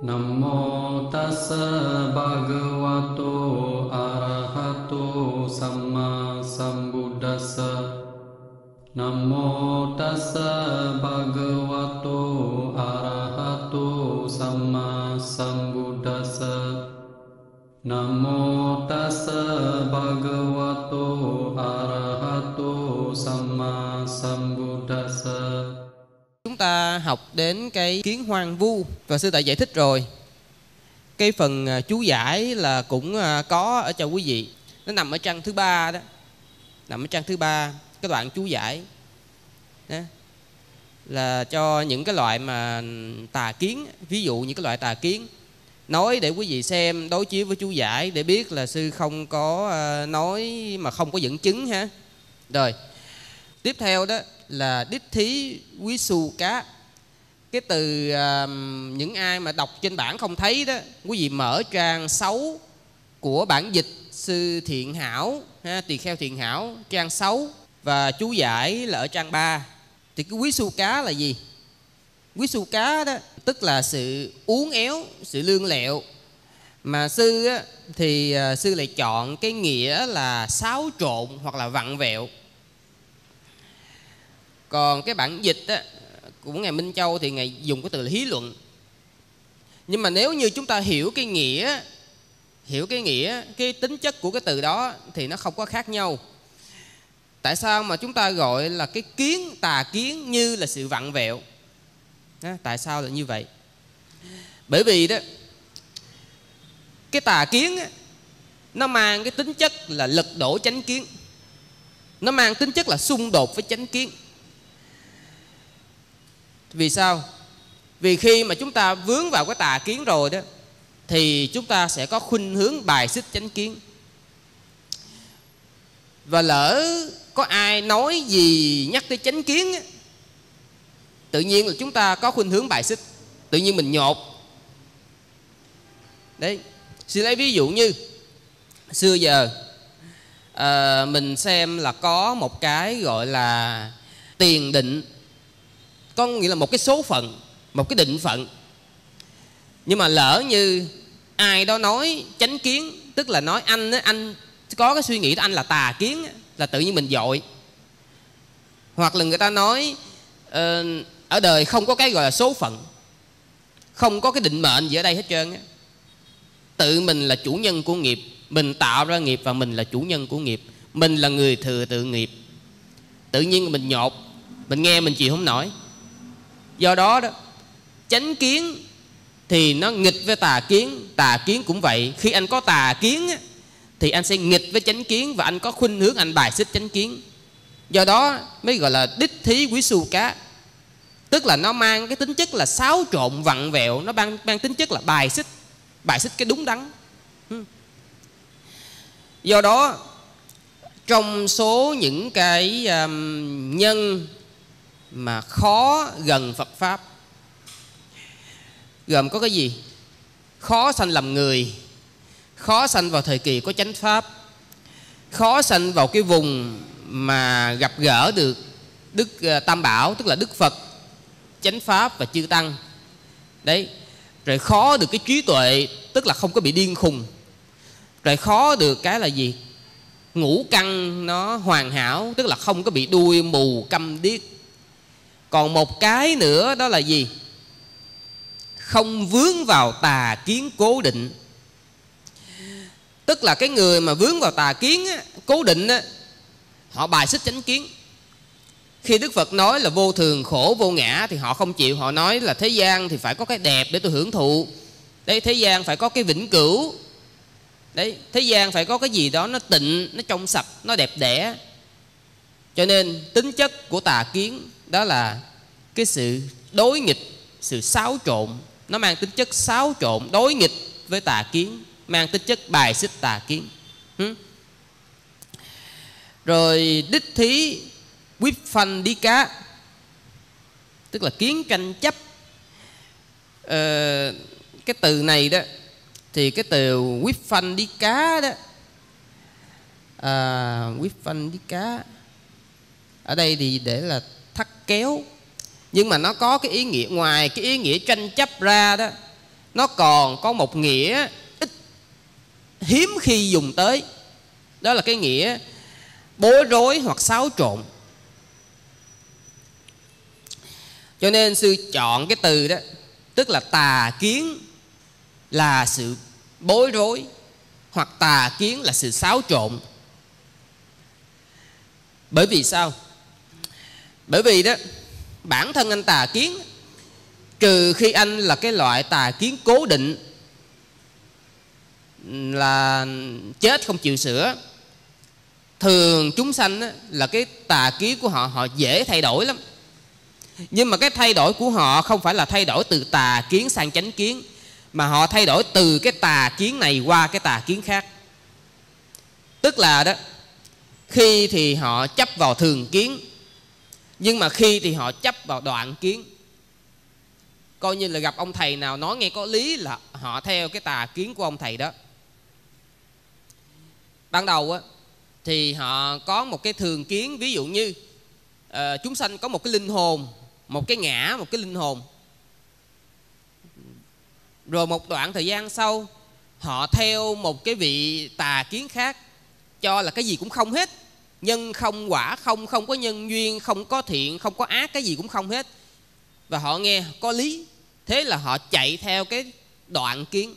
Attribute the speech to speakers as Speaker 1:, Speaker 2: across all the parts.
Speaker 1: නම්මෝතස භගවතෝ අරහතෝ සම්මා සම්බුඩ්ඩස නම්මෝටස භගවතෝ අරහතෝ සම්මා සම්බුඩ්ඩස නම්මෝටස භගවතෝ අරහතෝ
Speaker 2: සම්මා ta học đến cái kiến hoang vu và sư tại giải thích rồi. Cái phần à, chú giải là cũng à, có ở cho quý vị. Nó nằm ở trang thứ ba đó. Nằm ở trang thứ ba cái đoạn chú giải. Đó. Là cho những cái loại mà tà kiến, ví dụ những cái loại tà kiến nói để quý vị xem đối chiếu với chú giải để biết là sư không có à, nói mà không có dẫn chứng ha. Rồi. Tiếp theo đó là đích thí quý su cá. Cái từ uh, những ai mà đọc trên bản không thấy đó quý vị mở trang 6 của bản dịch sư thiện hảo ha, tỳ kheo thiện hảo trang 6 và chú giải là ở trang 3 thì cái quý su cá là gì? Quý su cá đó tức là sự uốn éo sự lương lẹo. Mà sư á, thì à, sư lại chọn cái nghĩa là xáo trộn hoặc là vặn vẹo còn cái bản dịch á, của ngài Minh Châu thì ngài dùng cái từ là hí luận. Nhưng mà nếu như chúng ta hiểu cái nghĩa hiểu cái nghĩa cái tính chất của cái từ đó thì nó không có khác nhau. Tại sao mà chúng ta gọi là cái kiến tà kiến như là sự vặn vẹo? Đó, tại sao là như vậy? Bởi vì đó cái tà kiến á, nó mang cái tính chất là lật đổ chánh kiến. Nó mang tính chất là xung đột với chánh kiến vì sao? Vì khi mà chúng ta vướng vào cái tà kiến rồi đó thì chúng ta sẽ có khuynh hướng bài xích chánh kiến. Và lỡ có ai nói gì nhắc tới chánh kiến á, tự nhiên là chúng ta có khuynh hướng bài xích. Tự nhiên mình nhột. Đấy xin lấy ví dụ như xưa giờ à, mình xem là có một cái gọi là tiền định có nghĩa là một cái số phận, một cái định phận. Nhưng mà lỡ như ai đó nói chánh kiến, tức là nói anh anh có cái suy nghĩ đó, anh là tà kiến là tự nhiên mình dội. Hoặc là người ta nói ờ, ở đời không có cái gọi là số phận, không có cái định mệnh gì ở đây hết trơn tự mình là chủ nhân của nghiệp, mình tạo ra nghiệp và mình là chủ nhân của nghiệp. Mình là người thừa tự nghiệp. Tự nhiên mình nhột, mình nghe mình chịu không nổi do đó đó chánh kiến thì nó nghịch với tà kiến tà kiến cũng vậy. Khi anh có tà kiến á, thì anh sẽ nghịch với chánh kiến và anh có khuynh hướng anh bài xích chánh kiến. Do đó mới gọi là đích thí quý su cá. Tức là nó mang cái tính chất là xáo trộn vặn vẹo nó mang mang tính chất là bài xích bài xích cái đúng đắn. Do đó trong số những cái um, nhân mà khó gần Phật pháp. Gồm có cái gì? Khó sanh làm người, khó sanh vào thời kỳ có chánh pháp, khó sanh vào cái vùng mà gặp gỡ được đức ờ, tam bảo, tức là đức phật, chánh pháp và chư tăng. Đấy, rồi khó được cái trí tuệ, tức là không có bị điên khùng. Rồi khó được cái là gì? Ngũ căn nó hoàn hảo, tức là không có bị đuôi mù, câm điếc còn một cái nữa đó là gì? Không vướng vào tà kiến cố định. Tức là cái người mà vướng vào tà kiến á, cố định á, họ bài xích chánh kiến. Khi đức phật nói là vô thường khổ vô ngã thì họ không chịu họ nói là thế gian thì phải có cái đẹp để tôi hưởng thụ. Đấy thế gian phải có cái vĩnh cửu. Đấy thế gian phải có cái gì đó nó tịnh nó trong sạch nó đẹp đẽ. Cho nên tính chất của tà kiến đó là cái sự đối nghịch sự xáo trộn. Nó mang tính chất xáo trộn đối nghịch với tà kiến mang tính chất bài xích tà kiến. Hmm? rồi đích thí quyết phanh đi cá tức là kiến tranh chấp. Ờ, cái từ này đó thì cái từ quyết phanh đi cá đó à, quyết phanh đi cá ở đây thì để là thắt kéo nhưng mà nó có cái ý nghĩa, ngoài cái ý nghĩa tranh chấp ra đó, nó còn có một nghĩa ít hiếm khi dùng tới. Đó là cái nghĩa bối rối hoặc xáo trộn. Cho nên sư chọn cái từ đó, tức là tà kiến là sự bối rối hoặc tà kiến là sự xáo trộn. Bởi vì sao? Bởi vì đó bản thân anh tà kiến, trừ khi anh là cái loại tà kiến cố định là chết không chịu sửa. Thường chúng sanh là cái tà kiến của họ họ dễ thay đổi lắm. Nhưng mà cái thay đổi của họ không phải là thay đổi từ tà kiến sang chánh kiến, mà họ thay đổi từ cái tà kiến này qua cái tà kiến khác. Tức là đó, khi thì họ chấp vào thường kiến nhưng mà khi thì họ chấp vào đoạn kiến. Coi như là gặp ông thầy nào nói nghe có lý là họ theo cái tà kiến của ông thầy đó. Ban đầu á thì họ có một cái thường kiến ví dụ như uh, chúng sanh có một cái linh hồn một cái ngã một cái linh hồn. Rồi một đoạn thời gian sau họ theo một cái vị tà kiến khác cho là cái gì cũng không hết nhân không quả không không có nhân duyên, không có thiện, không có ác, cái gì cũng không hết. Và họ nghe, có lý. Thế là họ chạy theo cái đoạn kiến.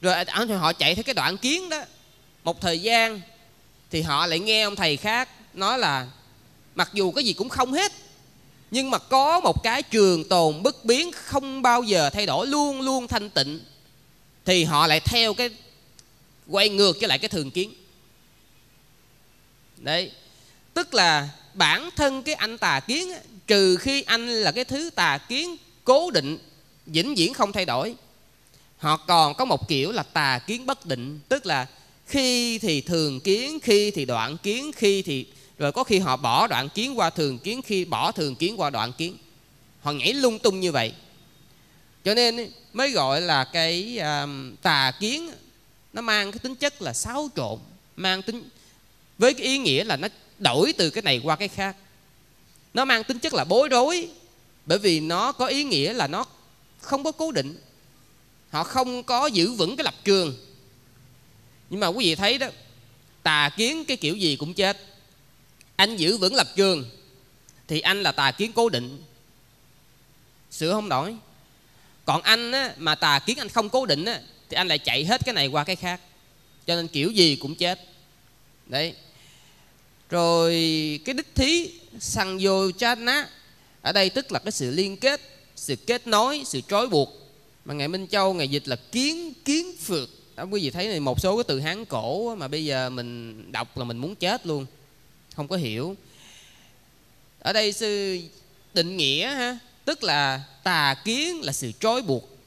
Speaker 2: Rồi à, họ chạy theo cái đoạn kiến đó. Một thời gian thì họ lại nghe ông thầy khác nói là mặc dù cái gì cũng không hết, nhưng mà có một cái trường tồn bất biến, không bao giờ thay đổi, luôn luôn thanh tịnh. Thì họ lại theo cái, quay ngược trở lại cái thường kiến đấy. Tức là bản thân cái anh tà kiến trừ khi anh là cái thứ tà kiến cố định vĩnh viễn không thay đổi. Họ còn có một kiểu là tà kiến bất định tức là khi thì thường kiến khi thì đoạn kiến khi thì rồi có khi họ bỏ đoạn kiến qua thường kiến khi bỏ thường kiến qua đoạn kiến. Họ nhảy lung tung như vậy. Cho nên mới gọi là cái um, tà kiến nó mang cái tính chất là xáo trộn mang tính với cái ý nghĩa là nó đổi từ cái này qua cái khác. Nó mang tính chất là bối rối bởi vì nó có ý nghĩa là nó không có cố định. Họ không có giữ vững cái lập trường. Nhưng mà quý vị thấy đó tà kiến cái kiểu gì cũng chết. Anh giữ vững lập trường thì anh là tà kiến cố định. Sửa không nổi còn anh á, mà tà kiến anh không cố định á, thì anh lại chạy hết cái này qua cái khác. Cho nên kiểu gì cũng chết. Đấy rồi cái đích thí sang vô chana ở đây tức là cái sự liên kết, sự kết nối, sự trói buộc. Mà ngài minh châu ngài dịch là kiến kiến phượt đó, quý vị thấy này, một số cái từ hán cổ mà bây giờ mình đọc là mình muốn chết luôn, không có hiểu. Ở đây sư định nghĩa ha, tức là tà kiến là sự trói buộc.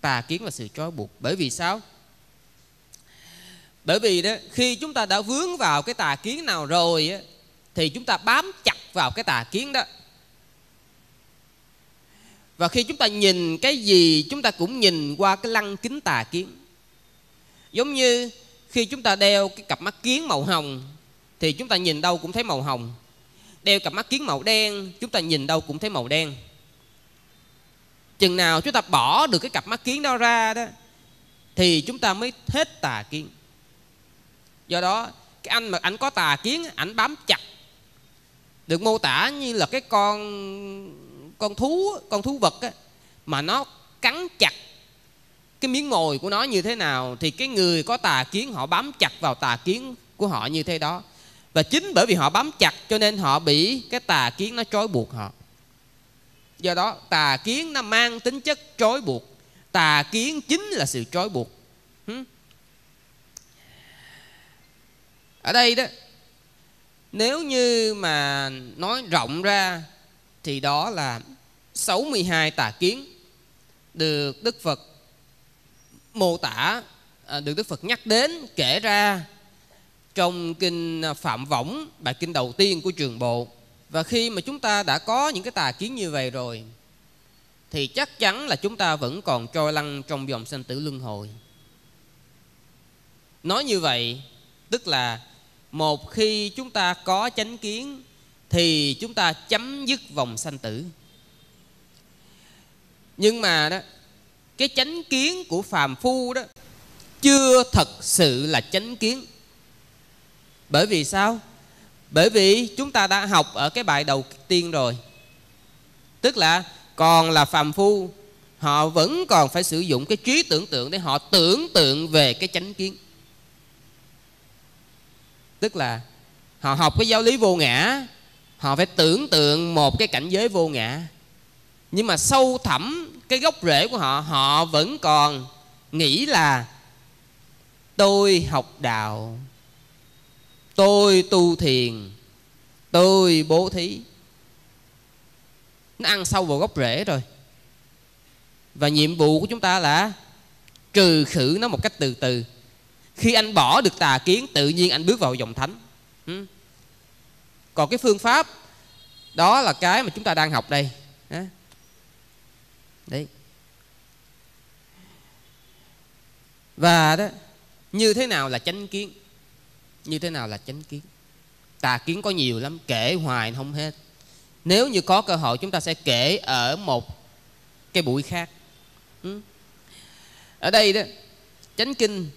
Speaker 2: Tà kiến là sự trói buộc. Bởi vì sao? Bởi vì đó khi chúng ta đã vướng vào cái tà kiến nào rồi á, thì chúng ta bám chặt vào cái tà kiến đó. Và khi chúng ta nhìn cái gì chúng ta cũng nhìn qua cái lăng kính tà kiến. Giống như khi chúng ta đeo cái cặp mắt kiến màu hồng thì chúng ta nhìn đâu cũng thấy màu hồng. Đeo cặp mắt kiến màu đen chúng ta nhìn đâu cũng thấy màu đen. Chừng nào chúng ta bỏ được cái cặp mắt kiến đó ra đó thì chúng ta mới hết tà kiến do đó cái anh mà anh có tà kiến ảnh bám chặt. Được mô tả như là cái con con thú con thú vật á, mà nó cắn chặt cái miếng mồi của nó như thế nào thì cái người có tà kiến họ bám chặt vào tà kiến của họ như thế đó. Và chính bởi vì họ bám chặt cho nên họ bị cái tà kiến nó trói buộc họ. Do đó tà kiến nó mang tính chất trói buộc. Tà kiến chính là sự trói buộc. Ở đây đó, nếu như mà nói rộng ra, thì đó là 62 tà kiến được Đức Phật mô tả à, được Đức Phật nhắc đến, kể ra trong kinh à, Phạm Võng, bài kinh đầu tiên của trường bộ. Và khi mà chúng ta đã có những cái tà kiến như vậy rồi, thì chắc chắn là chúng ta vẫn còn trôi lăn trong dòng sanh tử luân hồi. Nói như vậy, tức là một khi chúng ta có chánh kiến, thì chúng ta chấm dứt vòng sanh tử. Nhưng mà đó, cái chánh kiến của phàm phu đó chưa thật sự là chánh kiến. Bởi vì sao? Bởi vì chúng ta đã học ở cái bài đầu tiên rồi. Tức là còn là phàm phu, họ vẫn còn phải sử dụng cái trí tưởng tượng để họ tưởng tượng về cái chánh kiến tức là họ học cái giáo lý vô ngã, họ phải tưởng tượng một cái cảnh giới vô ngã. Nhưng mà sâu thẳm cái gốc rễ của họ họ vẫn còn nghĩ là, tôi học đạo, tôi tu thiền, tôi bố thí. Nó ăn sâu vào gốc rễ rồi. Và nhiệm vụ của chúng ta là trừ khử nó một cách từ từ khi anh bỏ được tà kiến, tự nhiên anh bước vào dòng thánh. Ừ. còn cái phương pháp, đó là cái mà chúng ta đang học đây. Đấy. Và đó, như thế nào là chánh kiến? Như thế nào là chánh kiến? Tà kiến có nhiều lắm, kể hoài không hết. Nếu như có cơ hội, chúng ta sẽ kể ở một cái buổi khác. Ừ. ở đây đó, chánh kinh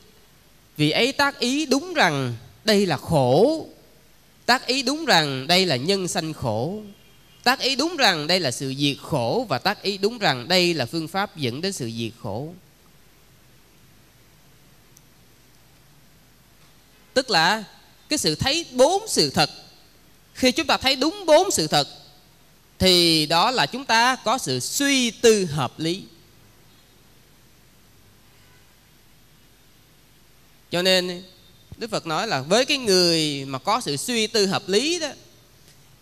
Speaker 2: vì ấy tác ý đúng rằng đây là khổ. Tác ý đúng rằng đây là nhân sanh khổ. Tác ý đúng rằng đây là sự diệt khổ và tác ý đúng rằng đây là phương pháp dẫn đến sự diệt khổ. Tức là cái sự thấy bốn sự thật. Khi chúng ta thấy đúng bốn sự thật, thì đó là chúng ta có sự suy tư hợp lý. Cho nên, đức phật nói là với cái người mà có sự suy tư hợp lý đó,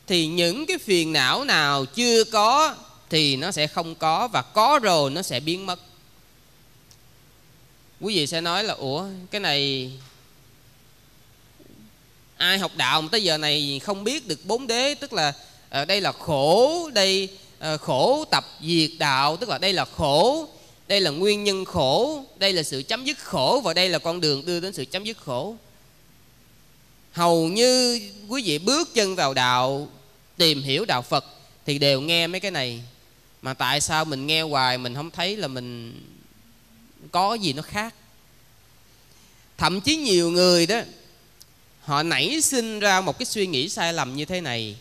Speaker 2: thì những cái phiền não nào chưa có thì nó sẽ không có và có rồi nó sẽ biến mất. Quý vị sẽ nói là, ủa, cái này ai học đạo mà tới giờ này không biết được bốn đế? Tức là ở đây là khổ, đây ờ, khổ tập diệt đạo, tức là đây là khổ đây là nguyên nhân khổ, đây là sự chấm dứt khổ và đây là con đường đưa đến sự chấm dứt khổ. Hầu như quý vị bước chân vào đạo, tìm hiểu đạo phật thì đều nghe mấy cái này. Mà tại sao mình nghe hoài mình không thấy là mình có gì nó khác? Thậm chí nhiều người đó, họ nảy sinh ra một cái suy nghĩ sai lầm như thế này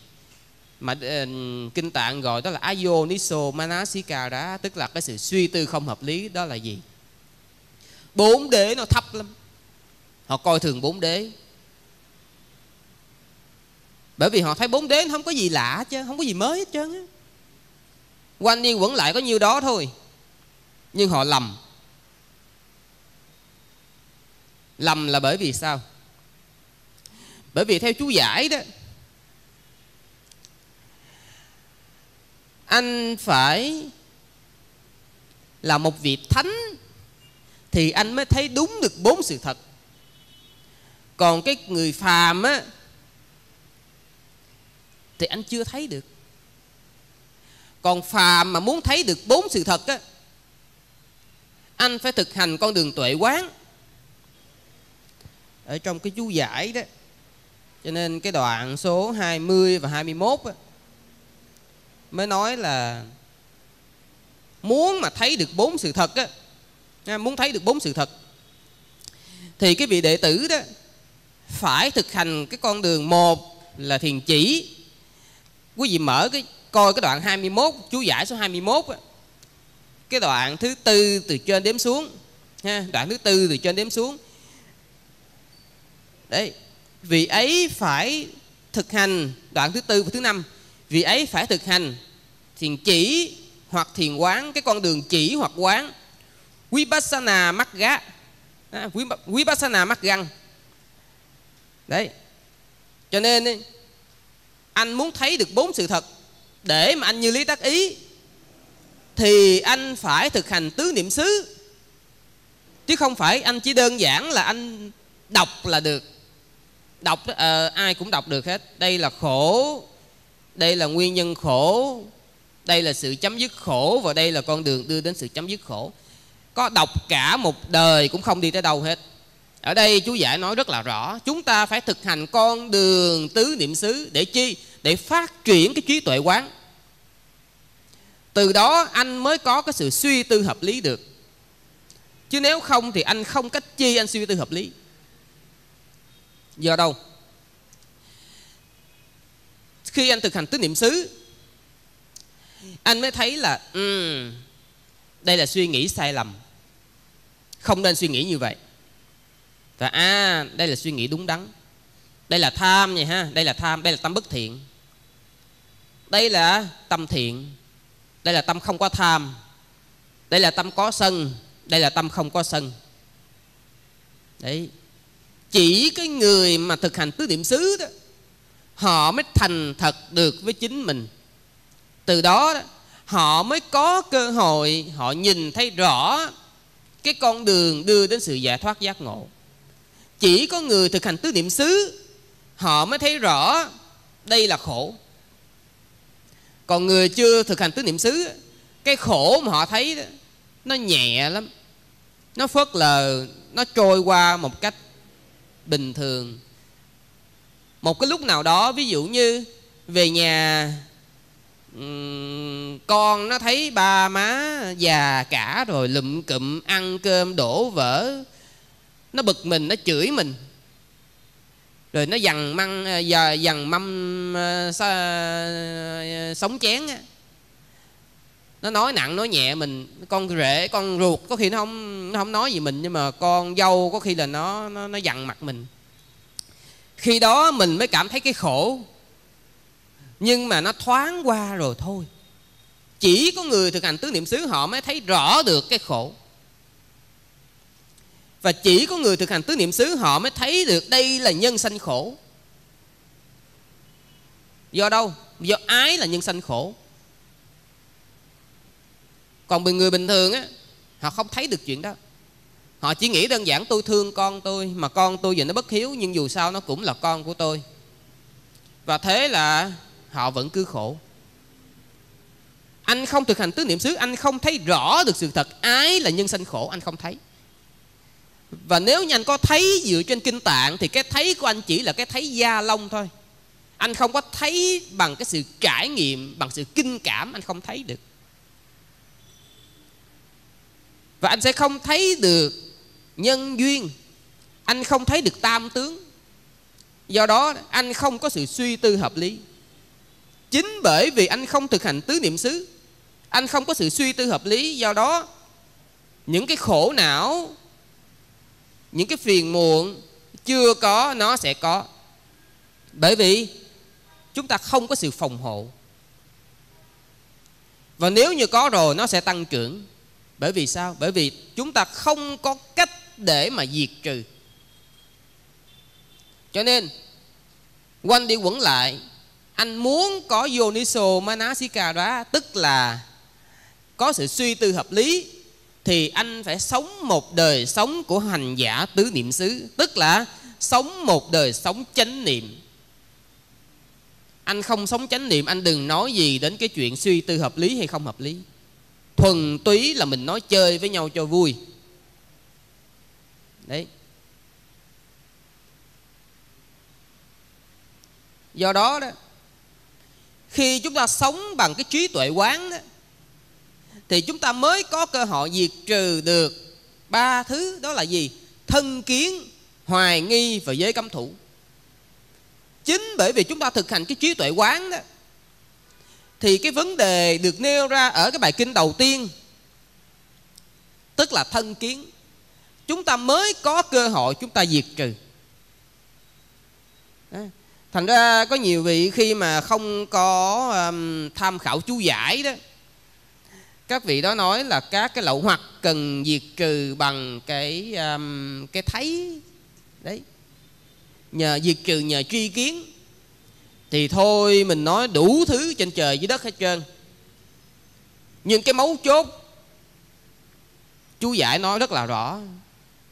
Speaker 2: mà uh, kinh tạng gọi đó là ayoniso đó tức là cái sự suy tư không hợp lý đó là gì? Bốn đế nó thấp lắm. Họ coi thường bốn đế. Bởi vì họ thấy bốn đế không có gì lạ chứ không có gì mới hết trơn á. Quanh đi quẩn lại có nhiêu đó thôi. Nhưng họ lầm. Lầm là bởi vì sao? Bởi vì theo chú giải đó anh phải là một vị thánh thì anh mới thấy đúng được bốn sự thật. Còn cái người phàm á thì anh chưa thấy được. Còn phàm mà muốn thấy được bốn sự thật á anh phải thực hành con đường tuệ quán. Ở trong cái chú giải đó cho nên cái đoạn số 20 và 21 á, mới nói là muốn mà thấy được bốn sự thật á muốn thấy được bốn sự thật thì cái vị đệ tử đó phải thực hành cái con đường một là thiền chỉ. Quý vị mở cái coi cái đoạn 21 chú giải số 21 á, cái đoạn thứ tư từ trên đếm xuống ha đoạn thứ tư từ trên đếm xuống. Đấy vị ấy phải thực hành đoạn thứ tư và thứ năm vì ấy phải thực hành thiền chỉ hoặc thiền quán cái con đường chỉ hoặc quán. Vipassana mắt gá à, vipassana mắt găng đấy. Cho nên anh muốn thấy được bốn sự thật để mà anh như lý tác ý thì anh phải thực hành tứ niệm xứ. Chứ không phải anh chỉ đơn giản là anh đọc là được. Đọc uh, ai cũng đọc được hết. Đây là khổ đây là nguyên nhân khổ. Đây là sự chấm dứt khổ và đây là con đường đưa đến sự chấm dứt khổ. Có đọc cả một đời cũng không đi tới đâu hết. Ở đây chú giải nói rất là rõ. Chúng ta phải thực hành con đường tứ niệm xứ để chi? Để phát triển cái trí tuệ quán. Từ đó anh mới có cái sự suy tư hợp lý được. Chứ nếu không thì anh không cách chi anh suy tư hợp lý. Do đâu? Khi anh thực hành tứ niệm xứ anh mới thấy là um, đây là suy nghĩ sai lầm. Không nên suy nghĩ như vậy. Và à đây là suy nghĩ đúng đắn. Đây là tham vậy ha đây là tham đây là tâm bất thiện. Đây là tâm thiện đây là tâm không có tham. Đây là tâm có sân đây là tâm không có sân. Đấy. Chỉ cái người mà thực hành tứ niệm xứ đó họ mới thành thật được với chính mình. Từ đó họ mới có cơ hội họ nhìn thấy rõ cái con đường đưa đến sự giải thoát giác ngộ. Chỉ có người thực hành tứ niệm xứ họ mới thấy rõ đây là khổ. Còn người chưa thực hành tứ niệm xứ cái khổ mà họ thấy đó, nó nhẹ lắm. Nó phớt lờ nó trôi qua một cách bình thường một cái lúc nào đó, ví dụ như về nhà con nó thấy ba má già cả rồi, lụm cụm, ăn cơm đổ vỡ, nó bực mình, nó chửi mình. Rồi nó dằn măng ờ, giờ dằn mâm ờ, ờ, sống chén á. Nó nói nặng, nói nhẹ mình. Con rể, con ruột có khi nó không nó không nói gì mình, nhưng mà con dâu có khi là nó nó nó dằn mặt mình khi đó mình mới cảm thấy cái khổ. Nhưng mà nó thoáng qua rồi thôi. Chỉ có người thực hành tứ niệm xứ họ mới thấy rõ được cái khổ. Và chỉ có người thực hành tứ niệm xứ họ mới thấy được đây là nhân sanh khổ. Do đâu? Do ái là nhân sanh khổ. Còn người bình thường á, họ không thấy được chuyện đó họ chỉ nghĩ đơn giản, tôi thương con tôi, mà con tôi giờ nó bất hiếu, nhưng dù sao nó cũng là con của tôi. Và thế là họ vẫn cứ khổ. Anh không thực hành tứ niệm xứ, anh không thấy rõ được sự thật. Ái là nhân sanh khổ, anh không thấy. Và nếu như anh có thấy dựa trên kinh tạng, thì cái thấy của anh chỉ là cái thấy da lông thôi. Anh không có thấy bằng cái sự trải nghiệm, bằng sự kinh cảm, anh không thấy được. Và anh sẽ không thấy được nhân duyên, anh không thấy được tam tướng. Do đó, anh không có sự suy tư hợp lý. Chính bởi vì anh không thực hành tứ niệm xứ, anh không có sự suy tư hợp lý, do đó, những cái khổ não, những cái phiền muộn chưa có, nó sẽ có. Bởi vì chúng ta không có sự phòng hộ. Và nếu như có rồi, nó sẽ tăng trưởng. Bởi vì sao? Bởi vì chúng ta không có cách để mà diệt trừ. Cho nên, quanh đi quẩn lại, anh muốn có yoniso manasika tức là có sự suy tư hợp lý, thì anh phải sống một đời sống của hành giả tứ niệm xứ, tức là sống một đời sống chánh niệm. Anh không sống chánh niệm, anh đừng nói gì đến cái chuyện suy tư hợp lý hay không hợp lý. Thuần túy là mình nói chơi với nhau cho vui đấy. Do đó đó, khi chúng ta sống bằng cái trí tuệ quán đó, thì chúng ta mới có cơ hội diệt trừ được ba thứ đó là gì? Thân kiến, hoài nghi và giới cấm thủ. Chính bởi vì chúng ta thực hành cái trí tuệ quán đó, thì cái vấn đề được nêu ra ở cái bài kinh đầu tiên, tức là thân kiến chúng ta mới có cơ hội chúng ta diệt trừ. Thành ra có nhiều vị khi mà không có um, tham khảo chú giải đó các vị đó nói là các cái lậu hoặc cần diệt trừ bằng cái um, cái thấy. Đấy. Nhờ diệt trừ nhờ tri kiến. Thì thôi mình nói đủ thứ trên trời dưới đất hết trơn. Nhưng cái mấu chốt chú giải nói rất là rõ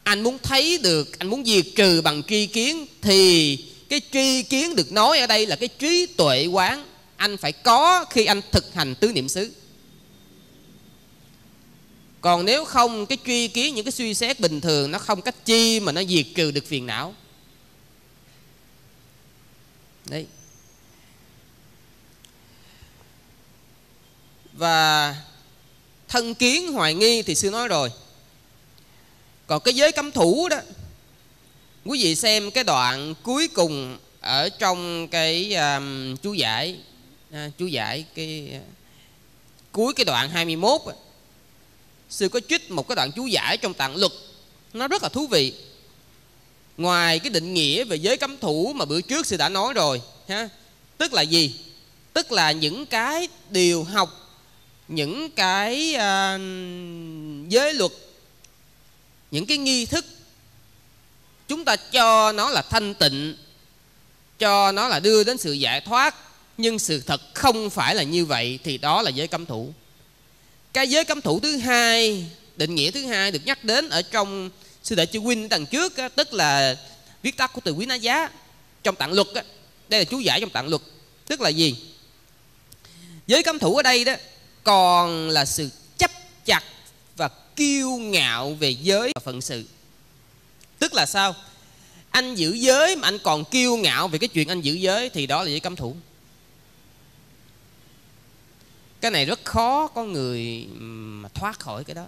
Speaker 2: anh muốn thấy được, anh muốn diệt trừ bằng tri kiến, thì cái tri kiến được nói ở đây là cái trí tuệ quán. Anh phải có khi anh thực hành tứ niệm xứ. Còn nếu không, cái truy kiến, những cái suy xét bình thường, nó không cách chi mà nó diệt trừ được phiền não. Đấy. Và thân kiến hoài nghi thì sư nói rồi còn cái giới cấm thủ đó quý vị xem cái đoạn cuối cùng ở trong cái um, chú giải à, chú giải cái uh, cuối cái đoạn 21 sư có trích một cái đoạn chú giải trong tạng luật nó rất là thú vị. Ngoài cái định nghĩa về giới cấm thủ mà bữa trước sư đã nói rồi ha tức là gì? Tức là những cái điều học những cái uh, giới luật những cái nghi thức chúng ta cho nó là thanh tịnh cho nó là đưa đến sự giải thoát nhưng sự thật không phải là như vậy thì đó là giới cấm thủ. Cái giới cấm thủ thứ hai định nghĩa thứ hai được nhắc đến ở trong sư đệ chư huynh đằng trước á, tức là viết tắt của từ quý ná giá trong tạng luật á, đây là chú giải trong tạng luật tức là gì? Giới cấm thủ ở đây đó còn là sự chấp chặt kiêu ngạo về giới và phận sự. Tức là sao? Anh giữ giới mà anh còn kiêu ngạo về cái chuyện anh giữ giới thì đó là giới cấm thủ. Cái này rất khó có người mà thoát khỏi cái đó.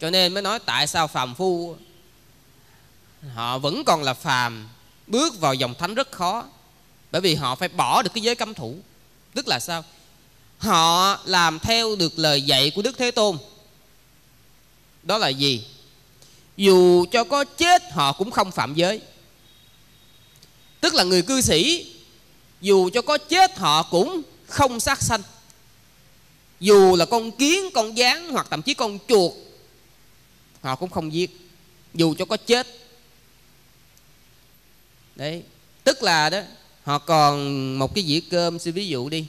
Speaker 2: Cho nên mới nói tại sao phàm phu, họ vẫn còn là phàm, bước vào dòng thánh rất khó. Bởi vì họ phải bỏ được cái giới cấm thủ. Tức là sao? Họ làm theo được lời dạy của đức thế tôn đó là gì? Dù cho có chết, họ cũng không phạm giới. Tức là người cư sĩ, dù cho có chết, họ cũng không sát sanh. Dù là con kiến, con gián, hoặc thậm chí con chuột, họ cũng không giết. Dù cho có chết. Đấy, tức là đó, họ còn một cái dĩa cơm, xin ví dụ đi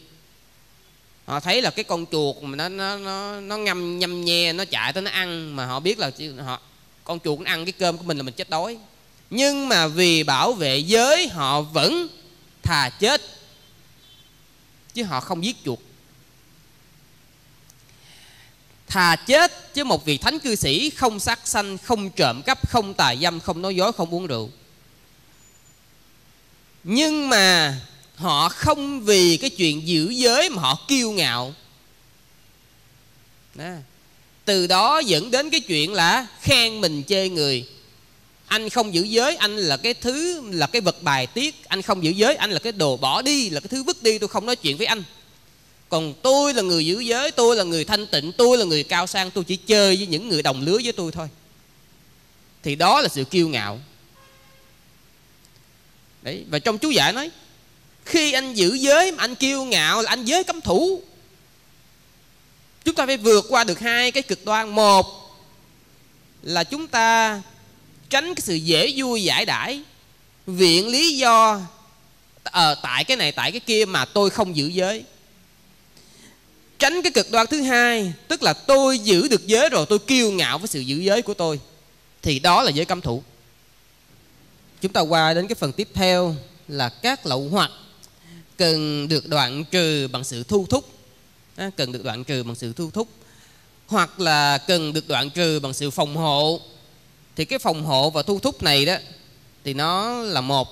Speaker 2: họ thấy là cái con chuột mà nó nó nó nó ngâm, nhâm nhe, nó chạy tới nó ăn mà họ biết là họ, con chuột nó ăn cái cơm của mình là mình chết đói. Nhưng mà vì bảo vệ giới, họ vẫn thà chết, chứ họ không giết chuột. Thà chết, chứ một vị thánh cư sĩ không sát sanh, không trộm cắp, không tà dâm, không nói dối, không uống rượu. Nhưng mà họ không vì cái chuyện giữ giới mà họ kiêu ngạo. Đó. từ đó dẫn đến cái chuyện là khen mình chê người. Anh không giữ giới, anh là cái thứ, là cái vật bài tiết. Anh không giữ giới, anh là cái đồ bỏ đi, là cái thứ vứt đi, tôi không nói chuyện với anh. Còn tôi là người giữ giới, tôi là người thanh tịnh, tôi là người cao sang, tôi chỉ chơi với những người đồng lứa với tôi thôi. Thì đó là sự kiêu ngạo. Đấy, và trong chú giải nói khi anh giữ giới mà anh kiêu ngạo là anh giới cấm thủ. Chúng ta phải vượt qua được hai cái cực đoan. Một là chúng ta tránh cái sự dễ vui giải đãi. Viện lý do ờ tại cái này, tại cái kia mà tôi không giữ giới. Tránh cái cực đoan thứ hai, tức là tôi giữ được giới rồi, tôi kiêu ngạo với sự giữ giới của tôi, thì đó là giới cấm thủ. Chúng ta qua đến cái phần tiếp theo là các lậu hoặc cần được đoạn trừ bằng sự thu thúc. À, cần được đoạn trừ bằng sự thu thúc. Hoặc là cần được đoạn trừ bằng sự phòng hộ. Thì cái phòng hộ và thu thúc này đó thì nó là một.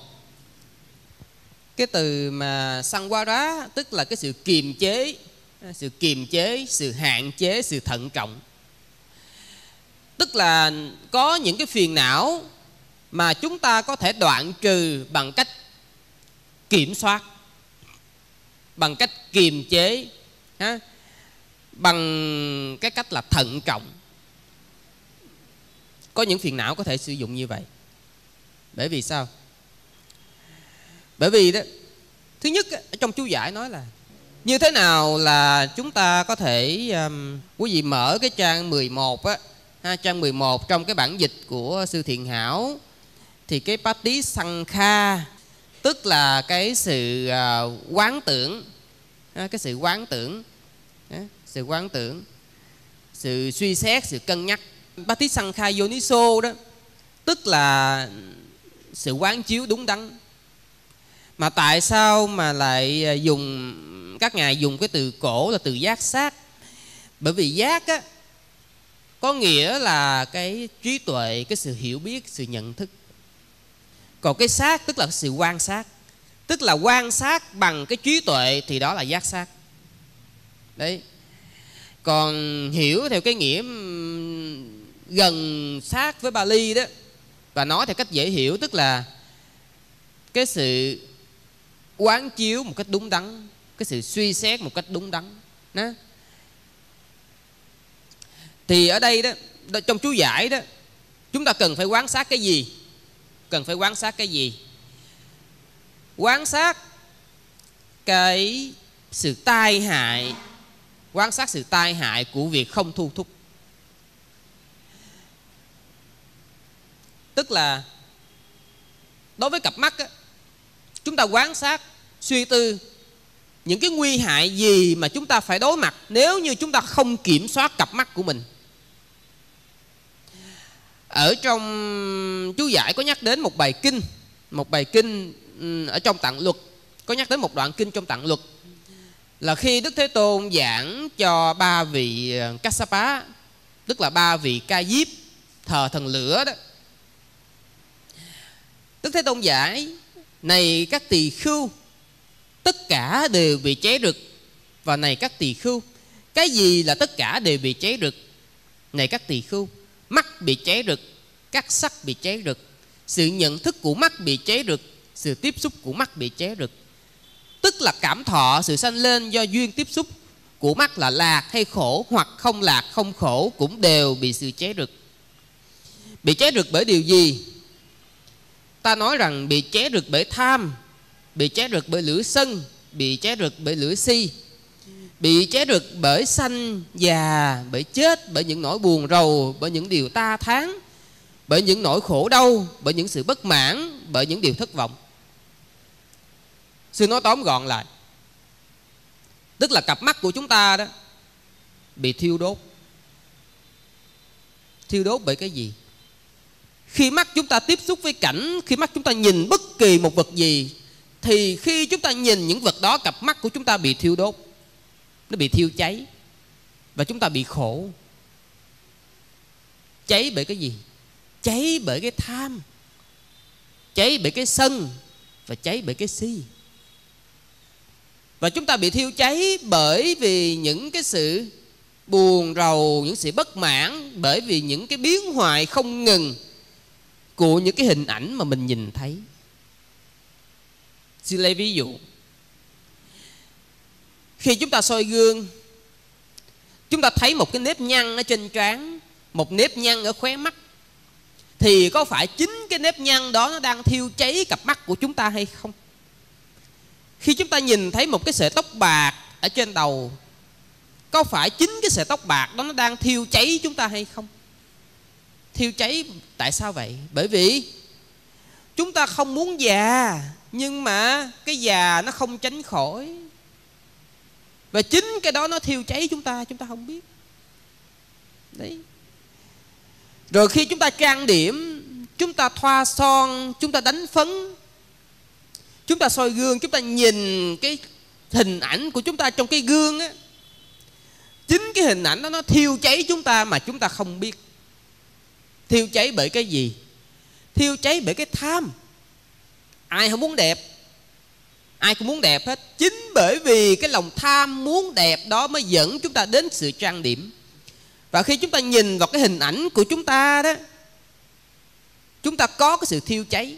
Speaker 2: Cái từ mà săn qua đó tức là cái sự kiềm chế sự kiềm chế sự hạn chế sự thận trọng. Tức là có những cái phiền não mà chúng ta có thể đoạn trừ bằng cách kiểm soát bằng cách kiềm chế ha, bằng cái cách là thận trọng. Có những phiền não có thể sử dụng như vậy. Bởi vì sao? Bởi vì đó thứ nhất trong chú giải nói là như thế nào là chúng ta có thể um, quý vị mở cái trang 11 á ha, trang 11 trong cái bản dịch của sư thiện hảo thì cái pati sankha tức là cái sự à, quán tưởng. À, cái sự quán tưởng. À, sự quán tưởng. Sự suy xét, sự cân nhắc. Pati sankha yoniso đó, tức là sự quán chiếu đúng đắn. Mà tại sao mà lại dùng, các ngài dùng cái từ cổ là từ giác sát? Bởi vì giác á, có nghĩa là cái trí tuệ, cái sự hiểu biết, sự nhận thức còn cái sát tức là sự quan sát. Tức là quan sát bằng cái trí tuệ thì đó là giác sát. Đấy. Còn hiểu theo cái nghĩa gần sát với Bali đó, và nói theo cách dễ hiểu, tức là cái sự quán chiếu một cách đúng đắn, cái sự suy xét một cách đúng đắn đó. thì ở đây đó, trong chú giải đó, chúng ta cần phải quán sát cái gì? Cần phải quan sát cái gì? Quan sát cái sự tai hại quan sát sự tai hại của việc không thu thúc. Tức là đối với cặp mắt á, chúng ta quan sát suy tư những cái nguy hại gì mà chúng ta phải đối mặt nếu như chúng ta không kiểm soát cặp mắt của mình ở trong chú giải có nhắc đến một bài kinh, một bài kinh ở trong tạng luật. Có nhắc đến một đoạn kinh trong tạng luật. Là khi Đức Thế Tôn giảng cho ba vị ờ, Kassapa, tức là ba vị ca diếp, thờ thần lửa đó. Đức Thế Tôn giải, này các tỳ khưu, tất cả đều bị cháy rực. Và này các tỳ khưu, cái gì là tất cả đều bị cháy rực? Này các tỳ khưu mắt bị cháy rực, các sắc bị cháy rực. Sự nhận thức của mắt bị cháy rực, sự tiếp xúc của mắt bị cháy rực. Tức là cảm thọ sự sanh lên do duyên tiếp xúc của mắt là lạc hay khổ, hoặc không lạc, không khổ cũng đều bị sự cháy rực. Bị cháy rực bởi điều gì? Ta nói rằng bị cháy rực bởi tham, bị cháy rực bởi lửa sân, bị cháy rực bởi lửa si bị chế rực bởi sanh già, bởi chết, bởi những nỗi buồn rầu, bởi những điều ta tháng bởi những nỗi khổ đau, bởi những sự bất mãn, bởi những điều thất vọng. Sư nói tóm gọn lại. Tức là cặp mắt của chúng ta đó bị thiêu đốt. Thiêu đốt bởi cái gì? Khi mắt chúng ta tiếp xúc với cảnh, khi mắt chúng ta nhìn bất kỳ một vật gì, thì khi chúng ta nhìn những vật đó, cặp mắt của chúng ta bị thiêu đốt nó bị thiêu cháy. Và chúng ta bị khổ. Cháy bởi cái gì? Cháy bởi cái tham. Cháy bởi cái sân. Và cháy bởi cái si. Và chúng ta bị thiêu cháy bởi vì những cái sự buồn rầu, những sự bất mãn, bởi vì những cái biến hoại không ngừng của những cái hình ảnh mà mình nhìn thấy. Xin lấy ví dụ khi chúng ta soi gương, chúng ta thấy một cái nếp nhăn ở trên trán, một nếp nhăn ở khóe mắt, thì có phải chính cái nếp nhăn đó nó đang thiêu cháy cặp mắt của chúng ta hay không? Khi chúng ta nhìn thấy một cái sợi tóc bạc ở trên đầu, có phải chính cái sợi tóc bạc đó nó đang thiêu cháy chúng ta hay không? Thiêu cháy tại sao vậy? Bởi vì chúng ta không muốn già, nhưng mà cái già nó không tránh khỏi và chính cái đó nó thiêu cháy chúng ta chúng ta không biết. Đấy. Rồi khi chúng ta trang điểm, chúng ta thoa son, chúng ta đánh phấn, chúng ta soi gương, chúng ta nhìn cái hình ảnh của chúng ta trong cái gương á, chính cái hình ảnh đó nó thiêu cháy chúng ta mà chúng ta không biết. Thiêu cháy bởi cái gì? Thiêu cháy bởi cái tham. Ai không muốn đẹp? Ai cũng muốn đẹp hết. Chính bởi vì cái lòng tham muốn đẹp đó mới dẫn chúng ta đến sự trang điểm. Và khi chúng ta nhìn vào cái hình ảnh của chúng ta đó, chúng ta có cái sự thiêu cháy.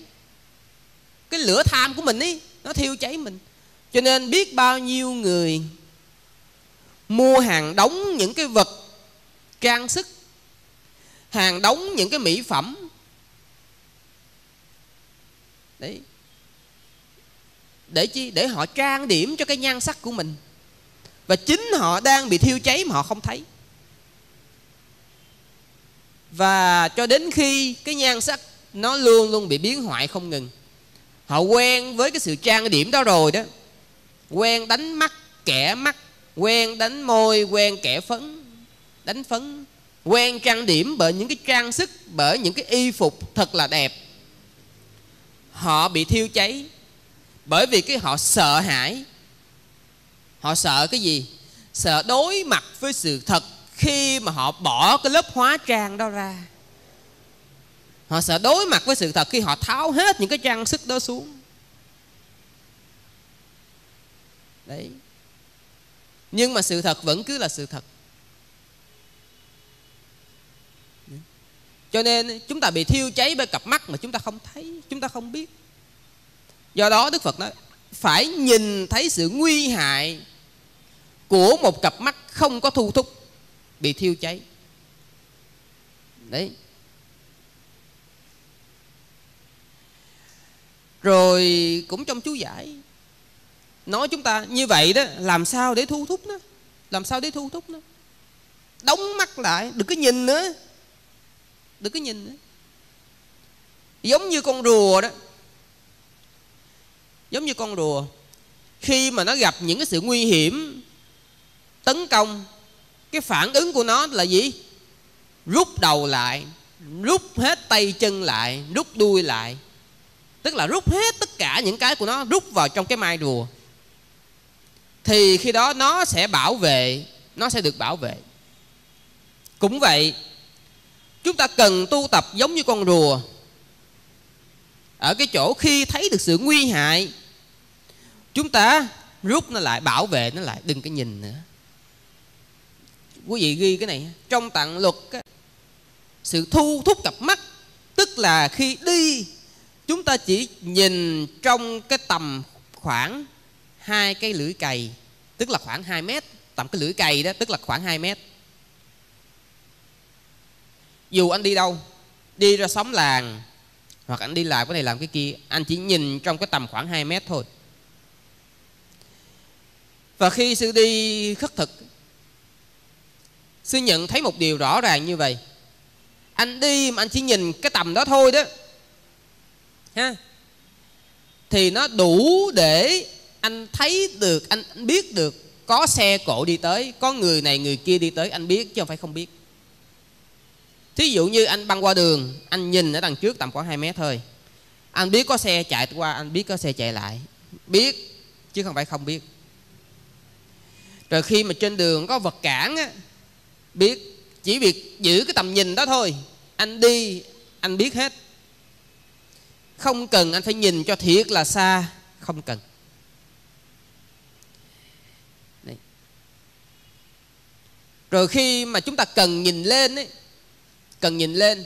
Speaker 2: Cái lửa tham của mình ấy nó thiêu cháy mình. Cho nên biết bao nhiêu người mua hàng đóng những cái vật trang sức, hàng đóng những cái mỹ phẩm. Đấy để chi? Để họ trang điểm cho cái nhan sắc của mình. Và chính họ đang bị thiêu cháy mà họ không thấy. Và cho đến khi cái nhan sắc nó luôn luôn bị biến hoại không ngừng, họ quen với cái sự trang điểm đó rồi đó. Quen đánh mắt kẻ mắt, quen đánh môi, quen kẻ phấn, đánh phấn. Quen trang điểm bởi những cái trang sức, bởi những cái y phục thật là đẹp. Họ bị thiêu cháy bởi vì cái họ sợ hãi. Họ sợ cái gì? Sợ đối mặt với sự thật khi mà họ bỏ cái lớp hóa trang đó ra. Họ sợ đối mặt với sự thật khi họ tháo hết những cái trang sức đó xuống. Đấy. Nhưng mà sự thật vẫn cứ là sự thật. Cho nên chúng ta bị thiêu cháy bởi cặp mắt mà chúng ta không thấy, chúng ta không biết do đó đức phật nói, phải nhìn thấy sự nguy hại của một cặp mắt không có thu thúc, bị thiêu cháy. Đấy. Rồi cũng trong chú giải, nói chúng ta như vậy đó, làm sao để thu thúc nó? Làm sao để thu thúc nó? Đóng mắt lại, đừng có nhìn nữa. Đừng có nhìn nữa. Giống như con rùa đó giống như con rùa. Khi mà nó gặp những cái sự nguy hiểm, tấn công, cái phản ứng của nó là gì? Rút đầu lại, rút hết tay chân lại, rút đuôi lại. Tức là rút hết tất cả những cái của nó, rút vào trong cái mai rùa. Thì khi đó nó sẽ bảo vệ, nó sẽ được bảo vệ. Cũng vậy, chúng ta cần tu tập giống như con rùa ở cái chỗ khi thấy được sự nguy hại, chúng ta rút nó lại, bảo vệ nó lại, đừng có nhìn nữa. Quý vị ghi cái này, trong tạng luật sự thu, thúc cặp mắt, tức là khi đi, chúng ta chỉ nhìn trong cái tầm khoảng hai cái lưỡi cày, tức là khoảng 2 mét, tầm cái lưỡi cày đó, tức là khoảng 2 mét. Dù anh đi đâu, đi ra xóm làng hoặc anh đi làm cái này làm cái kia. Anh chỉ nhìn trong cái tầm khoảng 2 mét thôi. Và khi sư đi khất thực, sư nhận thấy một điều rõ ràng như vậy. Anh đi mà anh chỉ nhìn cái tầm đó thôi đó. Ha? Thì nó đủ để anh thấy được, anh biết được có xe cộ đi tới, có người này người kia đi tới, anh biết chứ không phải không biết thí dụ như anh băng qua đường anh nhìn ở đằng trước tầm khoảng 2 mét thôi. Anh biết có xe chạy qua anh biết có xe chạy lại. Biết chứ không phải không biết. Rồi khi mà trên đường có vật cản á biết chỉ việc giữ cái tầm nhìn đó thôi anh đi anh biết hết. Không cần anh phải nhìn cho thiệt là xa không cần. Đấy. rồi khi mà chúng ta cần nhìn lên ấy, cần nhìn lên.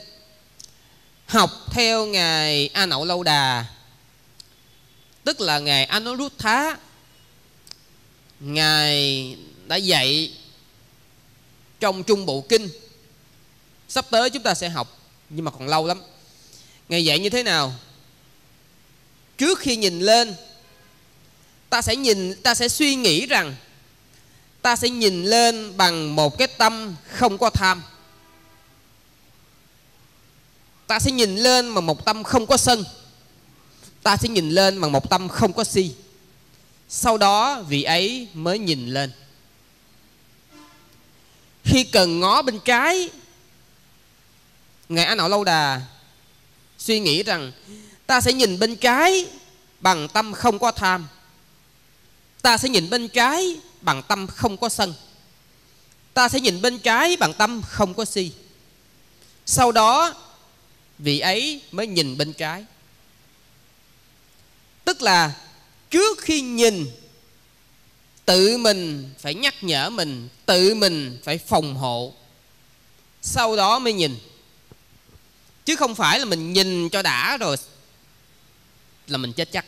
Speaker 2: Học theo ngài a nậu lâu đà tức là ngài anuruddha ngài đã dạy trong trung bộ kinh. Sắp tới chúng ta sẽ học, nhưng mà còn lâu lắm. Ngài dạy như thế nào? Trước khi nhìn lên, ta sẽ nhìn, ta sẽ suy nghĩ rằng, ta sẽ nhìn lên bằng một cái tâm không có tham ta sẽ nhìn lên bằng một tâm không có sân. Ta sẽ nhìn lên bằng một tâm không có si. Sau đó vị ấy mới nhìn lên. Khi cần ngó bên trái, ngài a nậu lâu đà suy nghĩ rằng ta sẽ nhìn bên trái bằng tâm không có tham. Ta sẽ nhìn bên trái bằng tâm không có sân. Ta sẽ nhìn bên trái bằng tâm không có si. Sau đó vị ấy mới nhìn bên trái. Tức là trước khi nhìn, tự mình phải nhắc nhở mình, tự mình phải phòng hộ. Sau đó mới nhìn. Chứ không phải là mình nhìn cho đã rồi là mình chết chắc.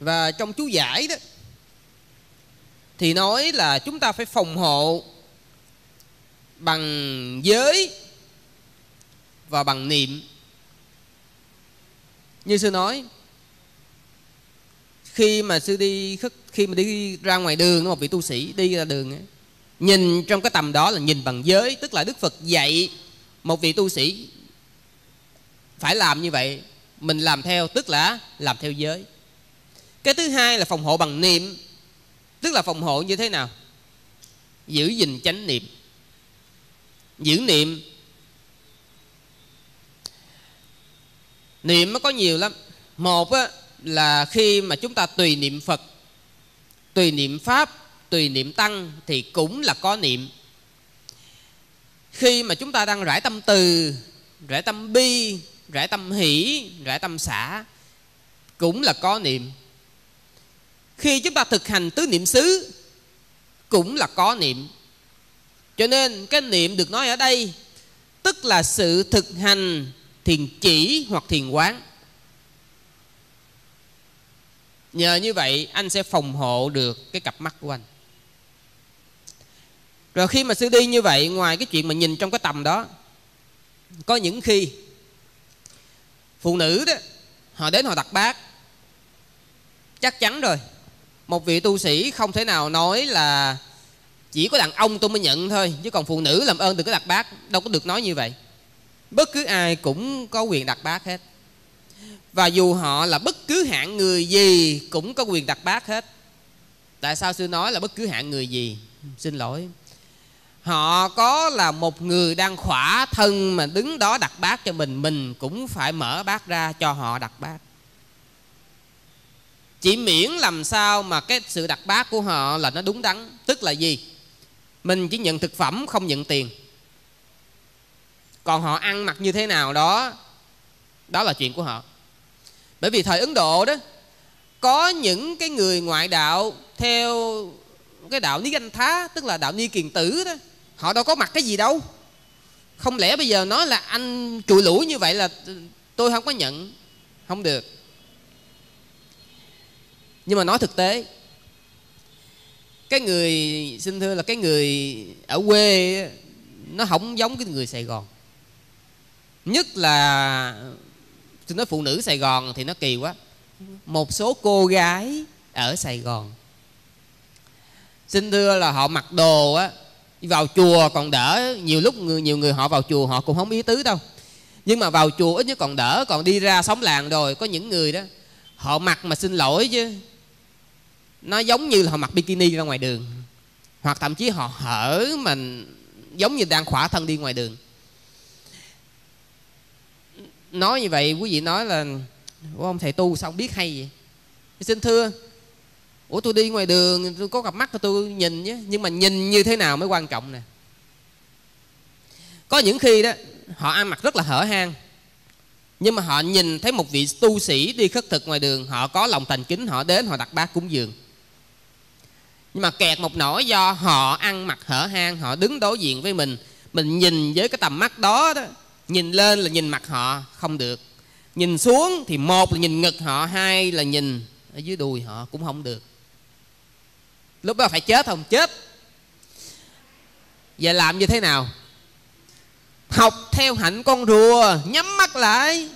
Speaker 2: Và trong chú giải đó, thì nói là chúng ta phải phòng hộ bằng giới và bằng niệm như sư nói khi mà sư đi khi mà đi ra ngoài đường một vị tu sĩ đi ra đường ấy, nhìn trong cái tầm đó là nhìn bằng giới tức là đức phật dạy một vị tu sĩ phải làm như vậy mình làm theo tức là làm theo giới. Cái thứ hai là phòng hộ bằng niệm tức là phòng hộ như thế nào? Giữ gìn chánh niệm. Giữ niệm niệm nó có nhiều lắm. Một á, là khi mà chúng ta tùy niệm phật tùy niệm pháp tùy niệm tăng thì cũng là có niệm. Khi mà chúng ta đang rải tâm từ rải tâm bi rải tâm hỷ rải tâm xả cũng là có niệm. Khi chúng ta thực hành tứ niệm xứ cũng là có niệm. Cho nên cái niệm được nói ở đây tức là sự thực hành thiền chỉ hoặc thiền quán. Nhờ như vậy, anh sẽ phòng hộ được cái cặp mắt của anh. Rồi khi mà sư đi như vậy, ngoài cái chuyện mà nhìn trong cái tầm đó, có những khi phụ nữ đó, họ đến họ đặt bát. Chắc chắn rồi, một vị tu sĩ không thể nào nói là chỉ có đàn ông tôi mới nhận thôi, chứ còn phụ nữ làm ơn đừng có đặt bát, đâu có được nói như vậy bất cứ ai cũng có quyền đặt bát hết. Và dù họ là bất cứ hạng người gì cũng có quyền đặt bát hết. Tại sao sư nói là bất cứ hạng người gì? Xin lỗi. Họ có là một người đang khỏa thân mà đứng đó đặt bát cho mình mình cũng phải mở bát ra cho họ đặt bát. Chỉ miễn làm sao mà cái sự đặt bát của họ là nó đúng đắn. Tức là gì? Mình chỉ nhận thực phẩm, không nhận tiền còn họ ăn mặc như thế nào đó đó là chuyện của họ. Bởi vì thời ấn độ đó, có những cái người ngoại đạo theo cái đạo ni ganh thá, tức là đạo ni kiền tử đó, họ đâu có mặc cái gì đâu. Không lẽ bây giờ nói là anh trụi lũi như vậy là tôi không có nhận? Không được. Nhưng mà nói thực tế, cái người, xin thưa là cái người ở quê nó không giống cái người sài gòn nhất là tôi nói phụ nữ sài gòn thì nó kỳ quá. Một số cô gái ở sài gòn. Xin thưa là họ mặc đồ á vào chùa còn đỡ nhiều lúc người, nhiều người họ vào chùa họ cũng không ý tứ đâu. Nhưng mà vào chùa ít nhất còn đỡ còn đi ra sống làng rồi có những người đó họ mặc mà xin lỗi chứ. Nó giống như là họ mặc bikini ra ngoài đường. Hoặc thậm chí họ hở mình giống như đang khỏa thân đi ngoài đường nói như vậy, quý vị nói là ông thầy tu sao biết hay vậy? Xin thưa, ủa, tôi đi ngoài đường, tôi có cặp mắt tôi nhìn nhé, nhưng mà nhìn như thế nào mới quan trọng nè? Có những khi đó, họ ăn mặc rất là hở hang, nhưng mà họ nhìn thấy một vị tu sĩ đi khất thực ngoài đường, họ có lòng thành kính, họ đến, họ đặt bát cúng dường. Nhưng mà kẹt một nỗi do họ ăn mặc hở hang, họ đứng đối diện với mình mình nhìn với cái tầm mắt đó đó nhìn lên là nhìn mặt họ, không được. Nhìn xuống thì một là nhìn ngực họ, hai là nhìn ở dưới đùi họ cũng không được. Lúc đó phải chết không? Chết. Vậy làm như thế nào? Học theo hạnh con rùa, nhắm mắt lại.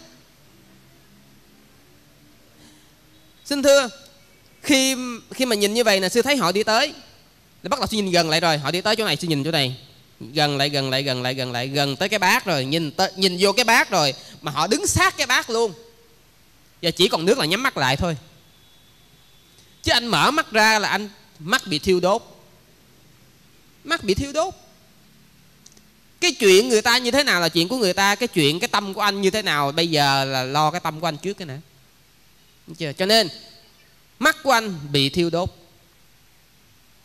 Speaker 2: Xin thưa, khi khi mà nhìn như vậy là sư thấy họ đi tới, là bắt đầu sư nhìn gần lại rồi. Họ đi tới chỗ này, sư nhìn chỗ này gần lại gần lại gần lại gần lại gần tới cái bát rồi nhìn tới, nhìn vô cái bát rồi mà họ đứng sát cái bát luôn. Giờ chỉ còn nước là nhắm mắt lại thôi. Chứ anh mở mắt ra là anh mắt bị thiêu đốt. Mắt bị thiêu đốt. Cái chuyện người ta như thế nào là chuyện của người ta cái chuyện cái tâm của anh như thế nào bây giờ là lo cái tâm của anh trước cái nè. Chưa? Cho nên mắt của anh bị thiêu đốt.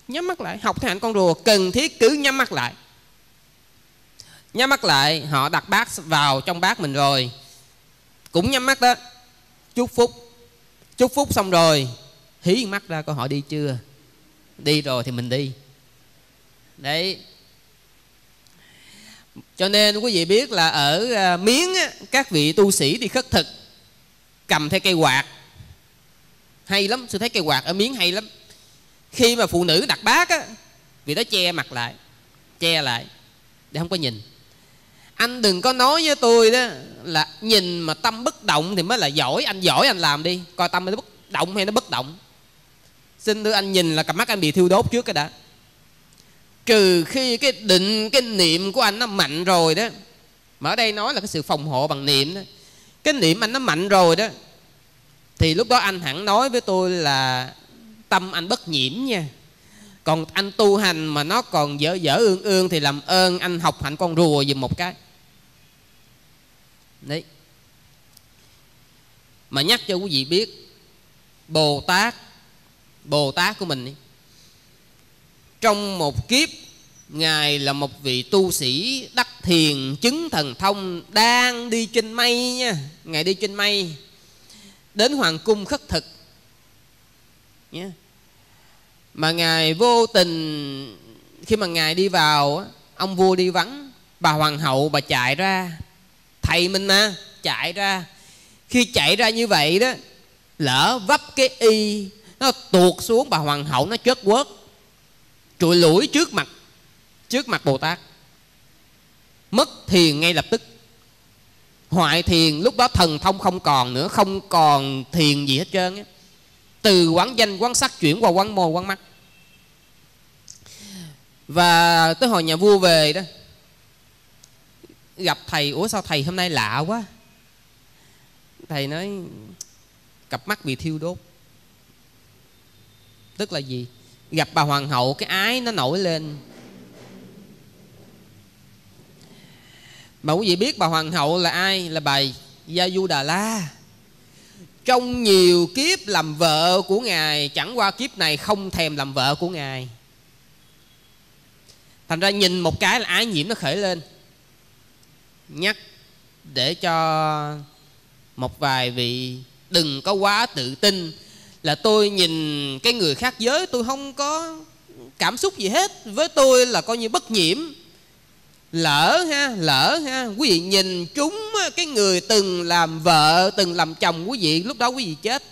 Speaker 2: Nhắm mắt lại học theo hạnh con rùa cần thiết cứ nhắm mắt lại nhắm mắt lại, họ đặt bát vào trong bát mình rồi. Cũng nhắm mắt đó. Chúc phúc. Chúc phúc xong rồi, hí mắt ra coi họ đi chưa? Đi rồi thì mình đi. Đấy. Cho nên quý vị biết là ở à, miếng các vị tu sĩ đi khất thực, cầm theo cây quạt. Hay lắm, sư thấy cây quạt ở miếng hay lắm. Khi mà phụ nữ đặt bát á vì đó che mặt lại, che lại, để không có nhìn anh đừng có nói với tôi đó là nhìn mà tâm bất động thì mới là giỏi. Anh giỏi anh làm đi. Coi tâm nó bất động hay nó bất động. Xin thưa anh nhìn là cặp mắt anh bị thiêu đốt trước cái đã. Trừ khi cái định, cái niệm của anh nó mạnh rồi đó. Mà ở đây nói là cái sự phòng hộ bằng niệm đó. Cái niệm anh nó mạnh rồi đó, thì lúc đó anh hẳn nói với tôi là tâm anh bất nhiễm nha. Còn anh tu hành mà nó còn dở dở ương ương thì làm ơn anh học hạnh con rùa giùm một cái đấy. Mà nhắc cho quý vị biết, bồ tát bồ tát của mình trong một kiếp, ngài là một vị tu sĩ đắc thiền chứng thần thông đang đi trên mây nha. Ngài đi trên mây, đến hoàng cung khất thực. Nhé mà ngài vô tình, khi mà ngài đi vào ông vua đi vắng, bà hoàng hậu bà chạy ra thầy mình mà, chạy ra. Khi chạy ra như vậy đó, lỡ vấp cái y, nó tuột xuống, bà hoàng hậu nó chết quớt, trụi lũi trước mặt trước mặt bồ tát. Mất thiền ngay lập tức. Hoại thiền lúc đó thần thông không còn nữa, không còn thiền gì hết trơn á. Từ quán danh, quán sắc chuyển qua quán môi quán mắt. Và tới hồi nhà vua về đó gặp thầy, ủa sao thầy hôm nay lạ quá? Thầy nói, cặp mắt bị thiêu đốt. Tức là gì? Gặp bà hoàng hậu, cái ái nó nổi lên. Mà quý vị biết bà hoàng hậu là ai? Là bà gia du đà la trong nhiều kiếp làm vợ của ngài, chẳng qua kiếp này không thèm làm vợ của ngài. Thành ra nhìn một cái là ái nhiễm nó khởi lên nhắc để cho một vài vị đừng có quá tự tin là tôi nhìn cái người khác giới, tôi không có cảm xúc gì hết. Với tôi là coi như bất nhiễm. Lỡ ha lỡ ha, quý vị nhìn chúng cái người từng làm vợ, từng làm chồng quý vị, lúc đó quý vị chết.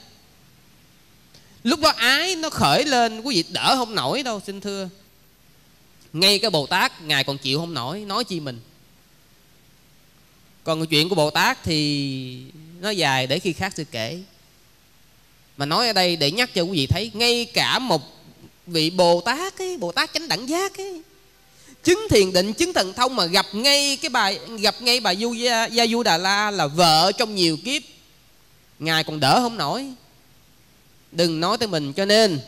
Speaker 2: Lúc đó ái nó khởi lên, quý vị đỡ không nổi đâu, xin thưa. Ngay cái bồ tát, ngài còn chịu không nổi, nói chi mình còn chuyện của bồ tát thì nó dài để khi khác sẽ kể. Mà nói ở đây để nhắc cho quý vị thấy ngay cả một vị bồ tát ấy bồ tát chánh đẳng giác ấy chứng thiền định chứng thần thông mà gặp ngay cái bài gặp ngay bà du gia, gia du đà la là vợ trong nhiều kiếp. Ngài còn đỡ không nổi. Đừng nói tới mình cho nên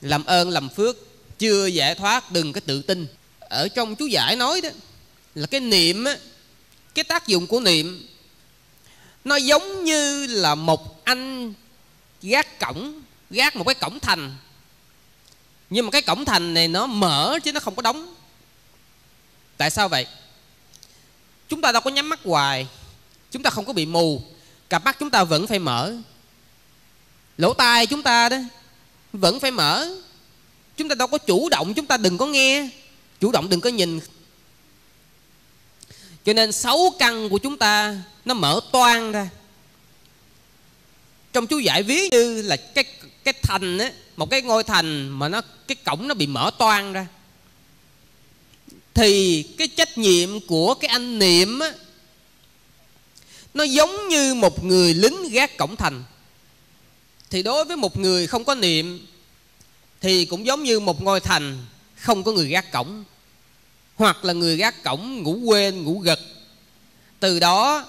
Speaker 2: làm ơn làm phước chưa giải thoát đừng có tự tin. Ở trong chú giải nói đó là cái niệm á cái tác dụng của niệm, nó giống như là một anh gác cổng, gác một cái cổng thành. Nhưng mà cái cổng thành này nó mở chứ nó không có đóng. Tại sao vậy? Chúng ta đâu có nhắm mắt hoài, chúng ta không có bị mù, cặp mắt chúng ta vẫn phải mở. Lỗ tai chúng ta đó, vẫn phải mở. Chúng ta đâu có chủ động, chúng ta đừng có nghe. Chủ động đừng có nhìn cho nên sáu căn của chúng ta nó mở toan ra. Trong chú giải ví như là cái cái thành á, một cái ngôi thành mà nó, cái cổng nó bị mở toan ra. Thì cái trách nhiệm của cái anh niệm á, nó giống như một người lính gác cổng thành. Thì đối với một người không có niệm, thì cũng giống như một ngôi thành không có người gác cổng hoặc là người gác cổng, ngủ quên, ngủ gật. Từ đó,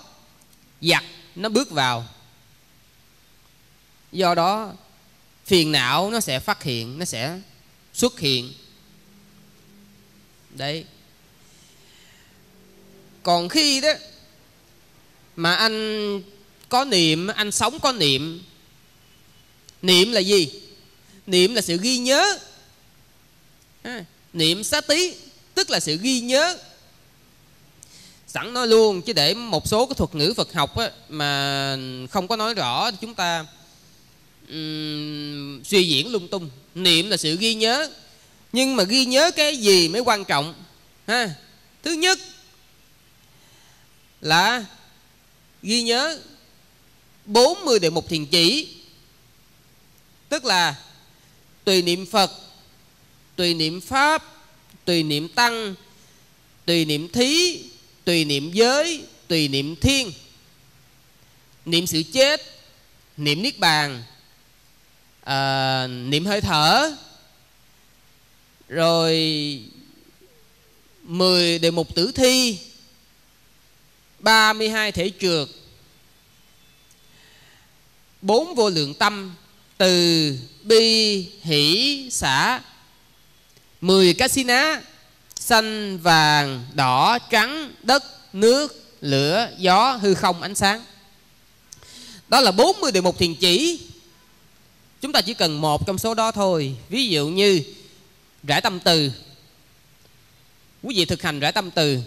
Speaker 2: giặc nó bước vào. Do đó, phiền não nó sẽ phát hiện, nó sẽ xuất hiện. Đấy. Còn khi đó, mà anh có niệm, anh sống có niệm niệm là gì? Niệm là sự ghi nhớ. Niệm xá tí tức là sự ghi nhớ. Sẵn nói luôn chứ để một số cái thuật ngữ Phật học á, mà không có nói rõ thì chúng ta um, suy diễn lung tung. Niệm là sự ghi nhớ. Nhưng mà ghi nhớ cái gì mới quan trọng? Ha? Thứ nhất là ghi nhớ 40 đề mục thiền chỉ. Tức là tùy niệm Phật tùy niệm Pháp tùy niệm tăng tùy niệm thí tùy niệm giới tùy niệm thiên. Niệm sự chết niệm niết bàn à, niệm hơi thở rồi 10 đề mục tử thi 32 thể trượt bốn vô lượng tâm từ bi hỷ xã 10 cá xanh, vàng, đỏ, trắng, đất, nước, lửa, gió, hư không, ánh sáng. Đó là 40 đề mục thiền chỉ. Chúng ta chỉ cần một trong số đó thôi. Ví dụ như, rải tâm từ. Quý vị thực hành rải tâm từ.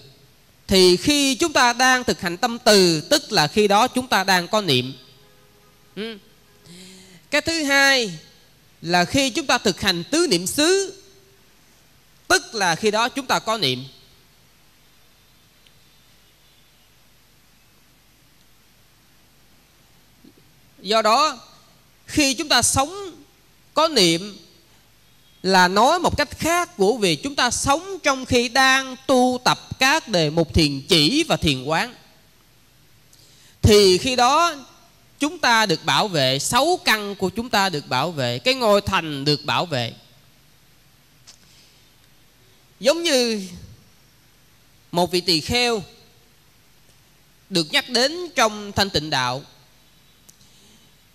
Speaker 2: Thì khi chúng ta đang thực hành tâm từ, tức là khi đó chúng ta đang có niệm. Cái thứ hai là khi chúng ta thực hành tứ niệm xứ tức là khi đó chúng ta có niệm. Do đó, khi chúng ta sống có niệm là nói một cách khác của việc chúng ta sống trong khi đang tu tập các đề mục thiền chỉ và thiền quán. Thì khi đó, chúng ta được bảo vệ, sáu căn của chúng ta được bảo vệ, cái ngôi thành được bảo vệ giống như một vị tỳ kheo được nhắc đến trong thanh tịnh đạo.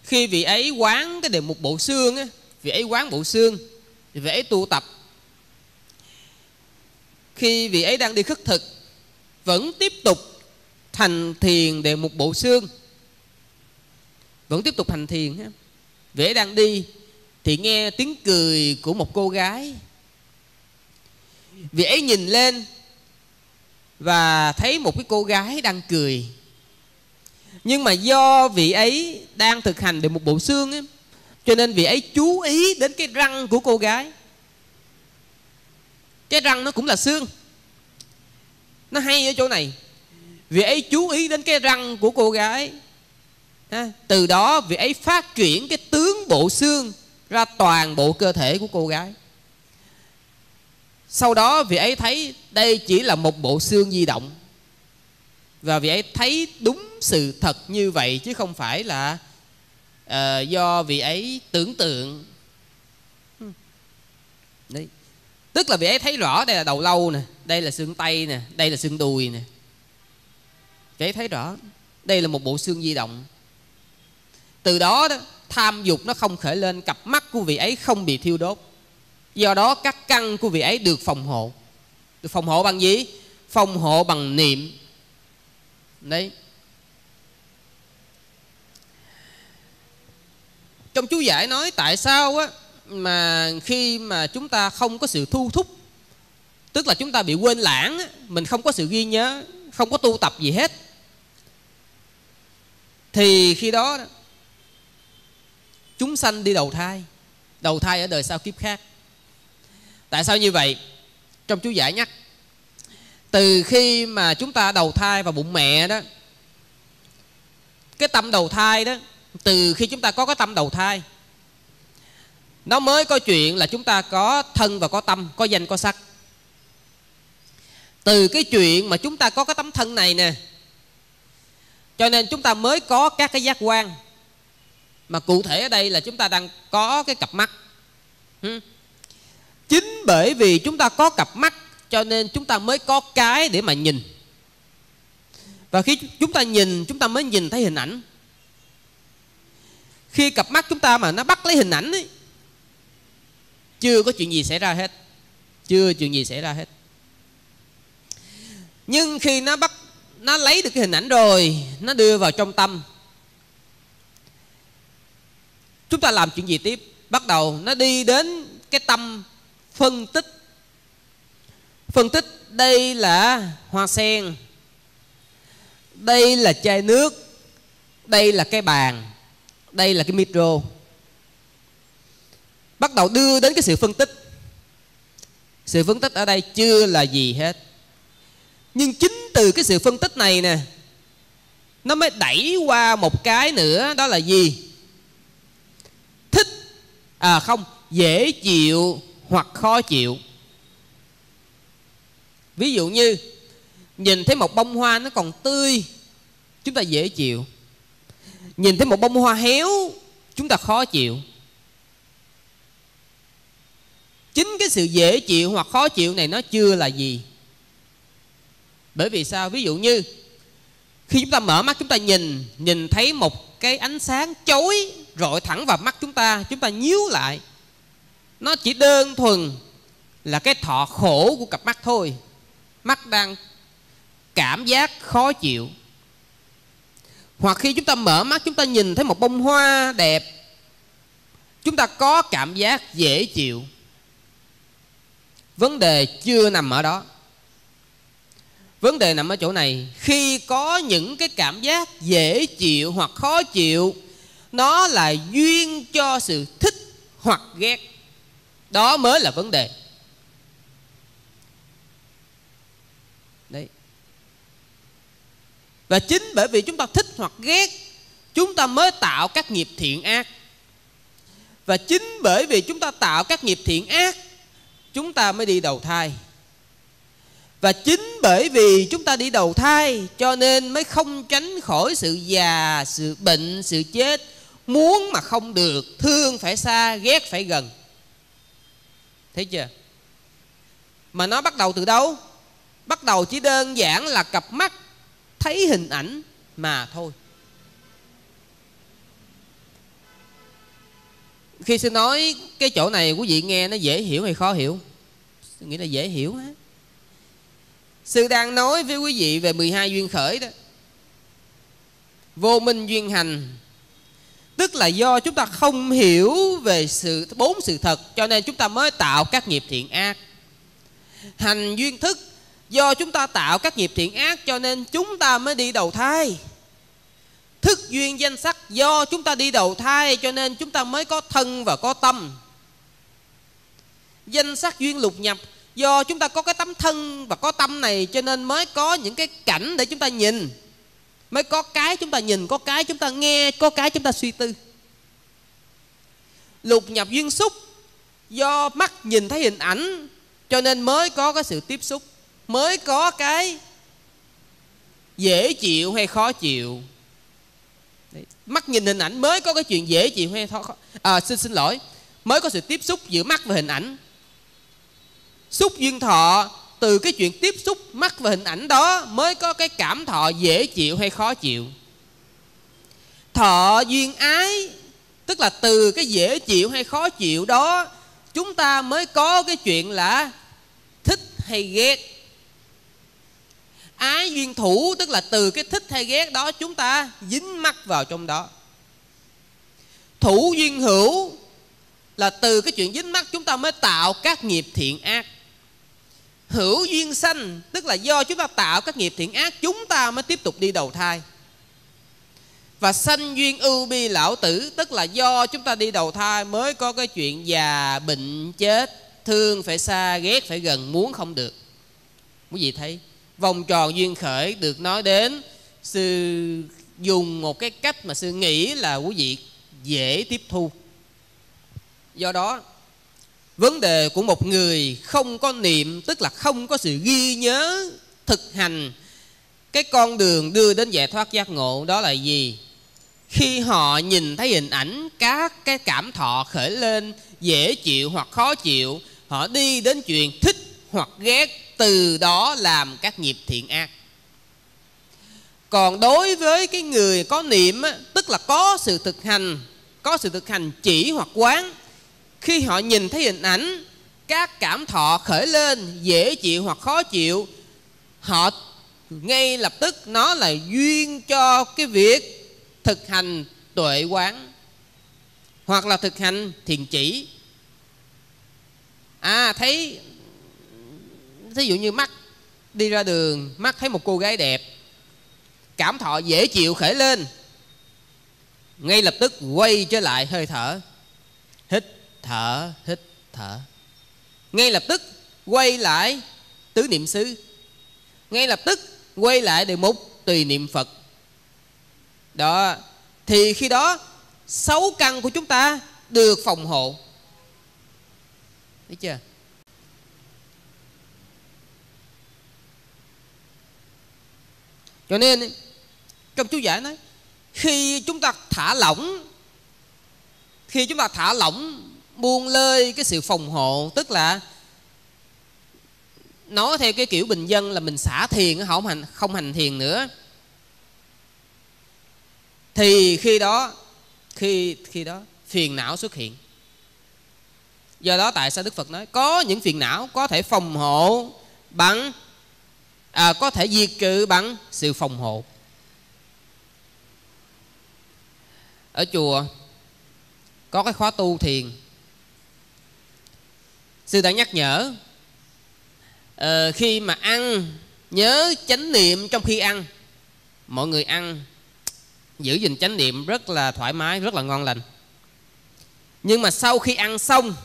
Speaker 2: Khi vị ấy quán cái đề mục bộ xương á, vị ấy quán bộ xương, vị ấy tu tập. Khi vị ấy đang đi khất thực, vẫn tiếp tục thành thiền đề mục bộ xương. Vẫn tiếp tục hành thiền ha vị ấy đang đi thì nghe tiếng cười của một cô gái vị ấy nhìn lên và thấy một cái cô gái đang cười. Nhưng mà do vị ấy đang thực hành được một bộ xương ấy, cho nên vị ấy chú ý đến cái răng của cô gái. Cái răng nó cũng là xương. Nó hay ở chỗ này. Vị ấy chú ý đến cái răng của cô gái. Ha, từ đó vị ấy phát triển cái tướng bộ xương ra toàn bộ cơ thể của cô gái sau đó vị ấy thấy đây chỉ là một bộ xương di động. Và vị ấy thấy đúng sự thật như vậy chứ không phải là uh, do vị ấy tưởng tượng. Đấy. tức là vị ấy thấy rõ đây là đầu lâu nè đây là xương tay nè đây là xương đùi nè. Vị ấy thấy rõ đây là một bộ xương di động. Từ đó, đó tham dục nó không khởi lên cặp mắt của vị ấy không bị thiêu đốt do đó các căn của vị ấy được phòng hộ. Được phòng hộ bằng gì? Phòng hộ bằng niệm. Đấy. Trong chú giải nói tại sao á, mà khi mà chúng ta không có sự thu thúc, tức là chúng ta bị quên lãng mình không có sự ghi nhớ, không có tu tập gì hết, thì khi đó, chúng sanh đi đầu thai. Đầu thai ở đời sau kiếp khác tại sao như vậy? Trong chú giải nhắc, từ khi mà chúng ta đầu thai vào bụng mẹ đó, cái tâm đầu thai đó, từ khi chúng ta có cái tâm đầu thai, nó mới có chuyện là chúng ta có thân và có tâm, có danh, có sắc. Từ cái chuyện mà chúng ta có cái tấm thân này nè, cho nên chúng ta mới có các cái giác quan. Mà cụ thể ở đây là chúng ta đang có cái cặp mắt chính bởi vì chúng ta có cặp mắt cho nên chúng ta mới có cái để mà nhìn. Và khi chúng ta nhìn chúng ta mới nhìn thấy hình ảnh. Khi cặp mắt chúng ta mà nó bắt lấy hình ảnh ấy, chưa có chuyện gì xảy ra hết. Chưa chuyện gì xảy ra hết. Nhưng khi nó bắt nó lấy được cái hình ảnh rồi nó đưa vào trong tâm chúng ta làm chuyện gì tiếp? Bắt đầu nó đi đến cái tâm phân tích. Phân tích, đây là hoa sen. Đây là chai nước. Đây là cái bàn. Đây là cái micro. Bắt đầu đưa đến cái sự phân tích. Sự phân tích ở đây chưa là gì hết. Nhưng chính từ cái sự phân tích này nè, nó mới đẩy qua một cái nữa, đó là gì? Thích à không, dễ chịu hoặc khó chịu. Ví dụ như, nhìn thấy một bông hoa nó còn tươi, chúng ta dễ chịu. Nhìn thấy một bông hoa héo, chúng ta khó chịu. Chính cái sự dễ chịu hoặc khó chịu này nó chưa là gì. Bởi vì sao? Ví dụ như, khi chúng ta mở mắt chúng ta nhìn nhìn thấy một cái ánh sáng chói rọi thẳng vào mắt chúng ta chúng ta nhíu lại nó chỉ đơn thuần là cái thọ khổ của cặp mắt thôi. Mắt đang cảm giác khó chịu. Hoặc khi chúng ta mở mắt, chúng ta nhìn thấy một bông hoa đẹp, chúng ta có cảm giác dễ chịu. Vấn đề chưa nằm ở đó. Vấn đề nằm ở chỗ này, khi có những cái cảm giác dễ chịu hoặc khó chịu, nó là duyên cho sự thích hoặc ghét đó mới là vấn đề. Đấy. Và chính bởi vì chúng ta thích hoặc ghét, chúng ta mới tạo các nghiệp thiện ác. Và chính bởi vì chúng ta tạo các nghiệp thiện ác, chúng ta mới đi đầu thai. Và chính bởi vì chúng ta đi đầu thai, cho nên mới không tránh khỏi sự già, sự bệnh, sự chết. Muốn mà không được, thương phải xa, ghét phải gần thấy chưa? Mà nó bắt đầu từ đâu? Bắt đầu chỉ đơn giản là cặp mắt, thấy hình ảnh mà thôi. Khi sư nói cái chỗ này, quý vị nghe nó dễ hiểu hay khó hiểu? Sư nghĩ là dễ hiểu á. Sư đang nói với quý vị về 12 duyên khởi đó. Vô minh duyên hành tức là do chúng ta không hiểu về sự, bốn sự thật, cho nên chúng ta mới tạo các nghiệp thiện ác. Hành duyên thức, do chúng ta tạo các nghiệp thiện ác, cho nên chúng ta mới đi đầu thai. Thức duyên danh sắc, do chúng ta đi đầu thai, cho nên chúng ta mới có thân và có tâm. Danh sắc duyên lục nhập, do chúng ta có cái tấm thân và có tâm này, cho nên mới có những cái cảnh để chúng ta nhìn mới có cái chúng ta nhìn có cái chúng ta nghe có cái chúng ta suy tư. Lục nhập duyên xúc do mắt nhìn thấy hình ảnh cho nên mới có cái sự tiếp xúc mới có cái dễ chịu hay khó chịu. Đấy. mắt nhìn hình ảnh mới có cái chuyện dễ chịu hay khó à, xin xin lỗi. Mới có sự tiếp xúc giữa mắt và hình ảnh. Xúc duyên thọ từ cái chuyện tiếp xúc mắt và hình ảnh đó mới có cái cảm thọ dễ chịu hay khó chịu. Thọ duyên ái, tức là từ cái dễ chịu hay khó chịu đó, chúng ta mới có cái chuyện là thích hay ghét. Ái duyên thủ, tức là từ cái thích hay ghét đó chúng ta dính mắc vào trong đó. Thủ duyên hữu là từ cái chuyện dính mắc chúng ta mới tạo các nghiệp thiện ác hữu duyên sanh, tức là do chúng ta tạo các nghiệp thiện ác, chúng ta mới tiếp tục đi đầu thai. Và sanh duyên ưu bi lão tử, tức là do chúng ta đi đầu thai mới có cái chuyện già, bệnh, chết, thương phải xa, ghét phải gần, muốn không được. Quý vị thấy, vòng tròn duyên khởi được nói đến sư dùng một cái cách mà sư nghĩ là quý vị dễ tiếp thu. Do đó vấn đề của một người không có niệm, tức là không có sự ghi nhớ, thực hành, cái con đường đưa đến giải thoát giác ngộ, đó là gì? Khi họ nhìn thấy hình ảnh, các cái cảm thọ khởi lên, dễ chịu hoặc khó chịu, họ đi đến chuyện thích hoặc ghét, từ đó làm các nghiệp thiện ác. Còn đối với cái người có niệm tức là có sự thực hành, có sự thực hành chỉ hoặc quán khi họ nhìn thấy hình ảnh, các cảm thọ khởi lên, dễ chịu hoặc khó chịu, họ ngay lập tức nó là duyên cho cái việc thực hành tuệ quán. Hoặc là thực hành thiền chỉ. À thấy, thí dụ như mắt đi ra đường, mắt thấy một cô gái đẹp, cảm thọ dễ chịu khởi lên, ngay lập tức quay trở lại hơi thở thở, hít thở. Ngay lập tức quay lại tứ niệm xứ. Ngay lập tức quay lại đề mục tùy niệm phật. Đó, thì khi đó, sáu căn của chúng ta được phòng hộ. Thấy chưa? Cho nên trong chú giải nói, khi chúng ta thả lỏng, khi chúng ta thả lỏng buông lơi cái sự phòng hộ tức là nói theo cái kiểu bình dân là mình xả thiền không hành không hành thiền nữa. Thì khi đó khi khi đó phiền não xuất hiện. Do đó tại sao đức phật nói có những phiền não có thể phòng hộ bằng à, có thể diệt trừ bằng sự phòng hộ. Ở chùa có cái khóa tu thiền sư đã nhắc nhở à, khi mà ăn nhớ chánh niệm trong khi ăn. Mọi người ăn giữ gìn chánh niệm rất là thoải mái rất là ngon lành. Nhưng mà sau khi ăn xong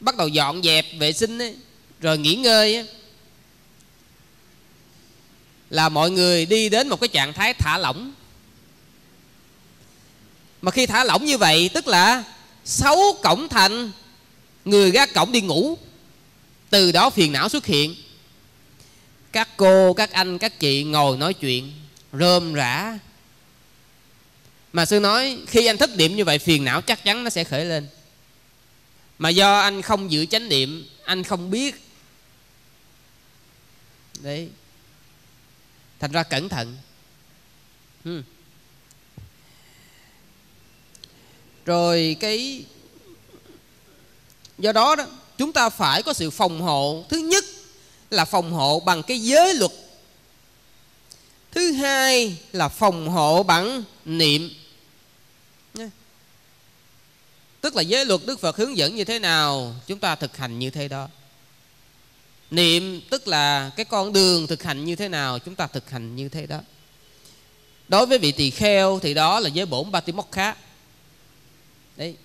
Speaker 2: bắt đầu dọn dẹp vệ sinh ấy, rồi nghỉ ngơi ấy, là mọi người đi đến một cái trạng thái thả lỏng. Mà khi thả lỏng như vậy tức là sáu cổng thành người gác cổng đi ngủ. Từ đó phiền não xuất hiện. Các cô, các anh, các chị ngồi nói chuyện, rơm rã. Mà sư nói, khi anh thất niệm như vậy, phiền não chắc chắn nó sẽ khởi lên. Mà do anh không giữ chánh niệm, anh không biết. Đấy. Thành ra cẩn thận. Hmm. rồi cái do đó đó, chúng ta phải có sự phòng hộ. Thứ nhất là phòng hộ bằng cái giới luật. Thứ hai là phòng hộ bằng niệm. Tức là giới luật đức phật hướng dẫn như thế nào, chúng ta thực hành như thế đó. Niệm tức là cái con đường thực hành như thế nào, chúng ta thực hành như thế đó. Đối với vị tỳ kheo thì đó là giới bổn ba khác đấy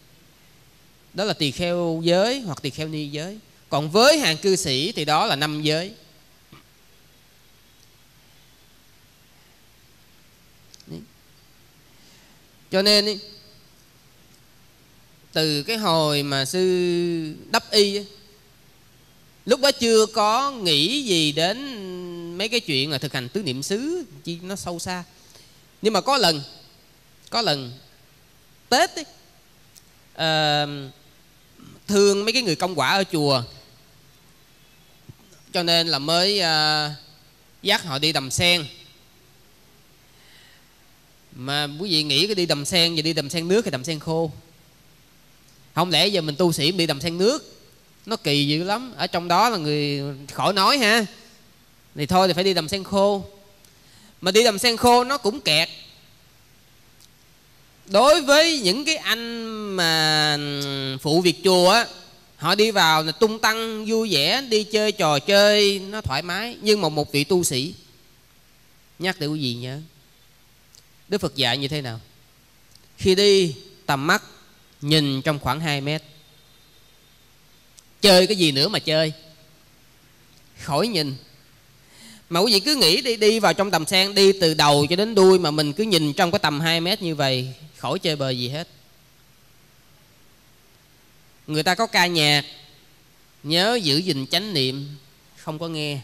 Speaker 2: đó là tỳ kheo giới hoặc tỳ kheo ni giới. Còn với hàng cư sĩ thì đó là năm giới. Cho nên từ cái hồi mà sư đắp y lúc đó chưa có nghĩ gì đến mấy cái chuyện là thực hành tứ niệm xứ chi nó sâu xa. Nhưng mà có lần có lần tết ấy, uh, thương mấy cái người công quả ở chùa. Cho nên là mới uh, dắt họ đi đầm sen. Mà quý vị nghĩ cái đi đầm sen và đi đầm sen nước hay đầm sen khô? Không lẽ giờ mình tu sĩ đi đầm sen nước? Nó kỳ dữ lắm. Ở trong đó là người khỏi nói ha. Thì thôi thì phải đi đầm sen khô. Mà đi đầm sen khô nó cũng kẹt đối với những cái anh mà phụ việc chùa á, họ đi vào là tung tăng, vui vẻ, đi chơi trò chơi, nó thoải mái, nhưng mà một vị tu sĩ. Nhắc để quý vị nhớ? Đức phật dạy như thế nào? Khi đi, tầm mắt nhìn trong khoảng 2 mét. Chơi cái gì nữa mà chơi? Khỏi nhìn mà quý vị cứ nghĩ đi đi vào trong tầm sen, đi từ đầu cho đến đuôi mà mình cứ nhìn trong cái tầm 2 mét như vậy, khỏi chơi bời gì hết. Người ta có ca nhạc, nhớ giữ gìn chánh niệm, không có nghe.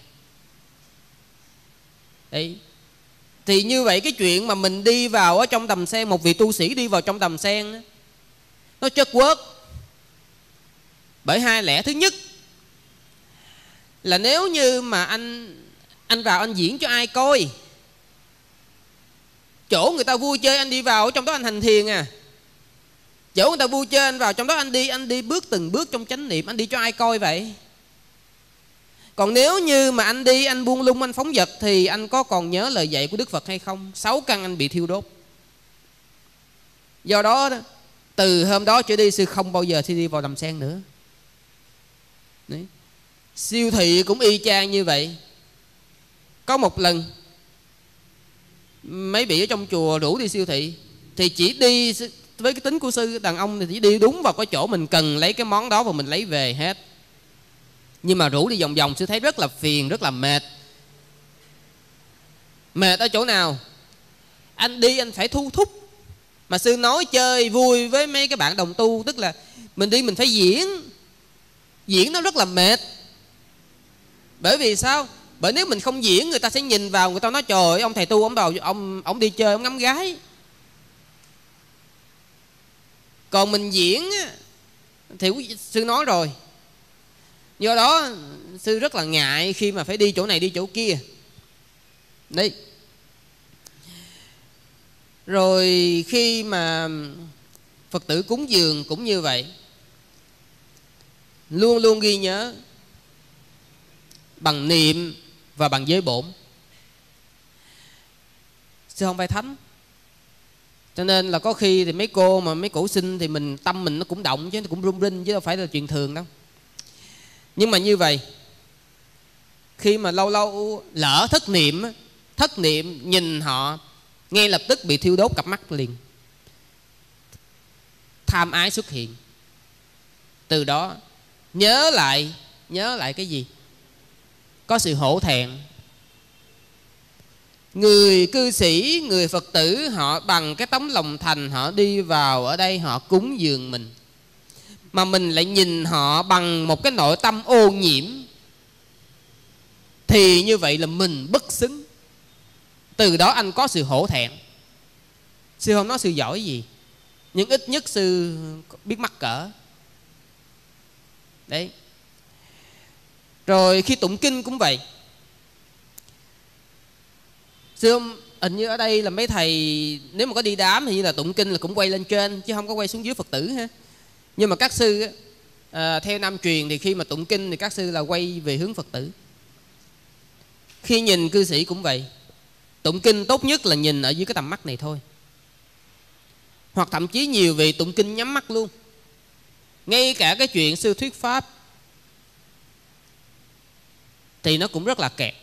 Speaker 2: Đấy. Thì như vậy cái chuyện mà mình đi vào ở trong tầm sen, một vị tu sĩ đi vào trong tầm sen nó chất quớt bởi hai lẽ. Thứ nhất là nếu như mà anh anh vào anh diễn cho ai coi? Chỗ người ta vui chơi anh đi vào trong đó anh hành thiền à. Chỗ người ta vui chơi anh vào trong đó anh đi anh đi bước từng bước trong chánh niệm, anh đi cho ai coi vậy? Còn nếu như mà anh đi, anh buông lung, anh phóng vật thì anh có còn nhớ lời dạy của đức phật hay không? Sáu căn anh bị thiêu đốt. Do đó từ hôm đó trở đi sư không bao giờ sư đi vào đầm sen nữa. Đấy. siêu thị cũng y chang như vậy có một lần, mấy vị ở trong chùa rủ đi siêu thị, thì chỉ đi với cái tính của sư đàn ông thì chỉ đi đúng vào cái chỗ mình cần lấy cái món đó và mình lấy về hết. Nhưng mà rủ đi vòng vòng, sư thấy rất là phiền, rất là mệt. Mệt ở chỗ nào? Anh đi, anh phải thu thúc. Mà sư nói chơi vui với mấy cái bạn đồng tu, tức là mình đi mình phải diễn. Diễn nó rất là mệt. Bởi vì sao? Bởi nếu mình không diễn, người ta sẽ nhìn vào, người ta nói, trời ông thầy tu, ông đầu ông ông đi chơi, ông ngắm gái. Còn mình diễn thì sư nói rồi. Do đó, sư rất là ngại khi mà phải đi chỗ này, đi chỗ kia. Đấy. Rồi khi mà phật tử cúng dường cũng như vậy, luôn luôn ghi nhớ bằng niệm và bằng giới bổn. Sư không phải thánh, cho nên là có khi thì mấy cô mà mấy cổ sinh thì mình, tâm mình nó cũng động chứ, nó cũng rung rinh chứ đâu phải là chuyện thường đâu. Nhưng mà như vậy, khi mà lâu lâu lỡ thất niệm thất niệm nhìn họ, ngay lập tức bị thiêu đốt cặp mắt liền. Tham ái xuất hiện. Từ đó, nhớ lại nhớ lại cái gì? Có sự hổ thẹn. Người cư sĩ, người phật tử, họ bằng cái tấm lòng thành, họ đi vào ở đây, họ cúng dường mình. Mà mình lại nhìn họ bằng một cái nội tâm ô nhiễm. Thì như vậy là mình bất xứng. Từ đó anh có sự hổ thẹn. Sư không nói sư giỏi gì? Nhưng ít nhất sư biết mắc cỡ. Đấy rồi khi tụng kinh cũng vậy. Sư ông hình như ở đây là mấy thầy nếu mà có đi đám thì như là tụng kinh là cũng quay lên trên chứ không có quay xuống dưới phật tử ha. Nhưng mà các sư à, theo nam truyền thì khi mà tụng kinh thì các sư là quay về hướng phật tử. Khi nhìn cư sĩ cũng vậy. Tụng kinh tốt nhất là nhìn ở dưới cái tầm mắt này thôi. Hoặc thậm chí nhiều vị tụng kinh nhắm mắt luôn. Ngay cả cái chuyện sư thuyết pháp thì nó cũng rất là kẹt.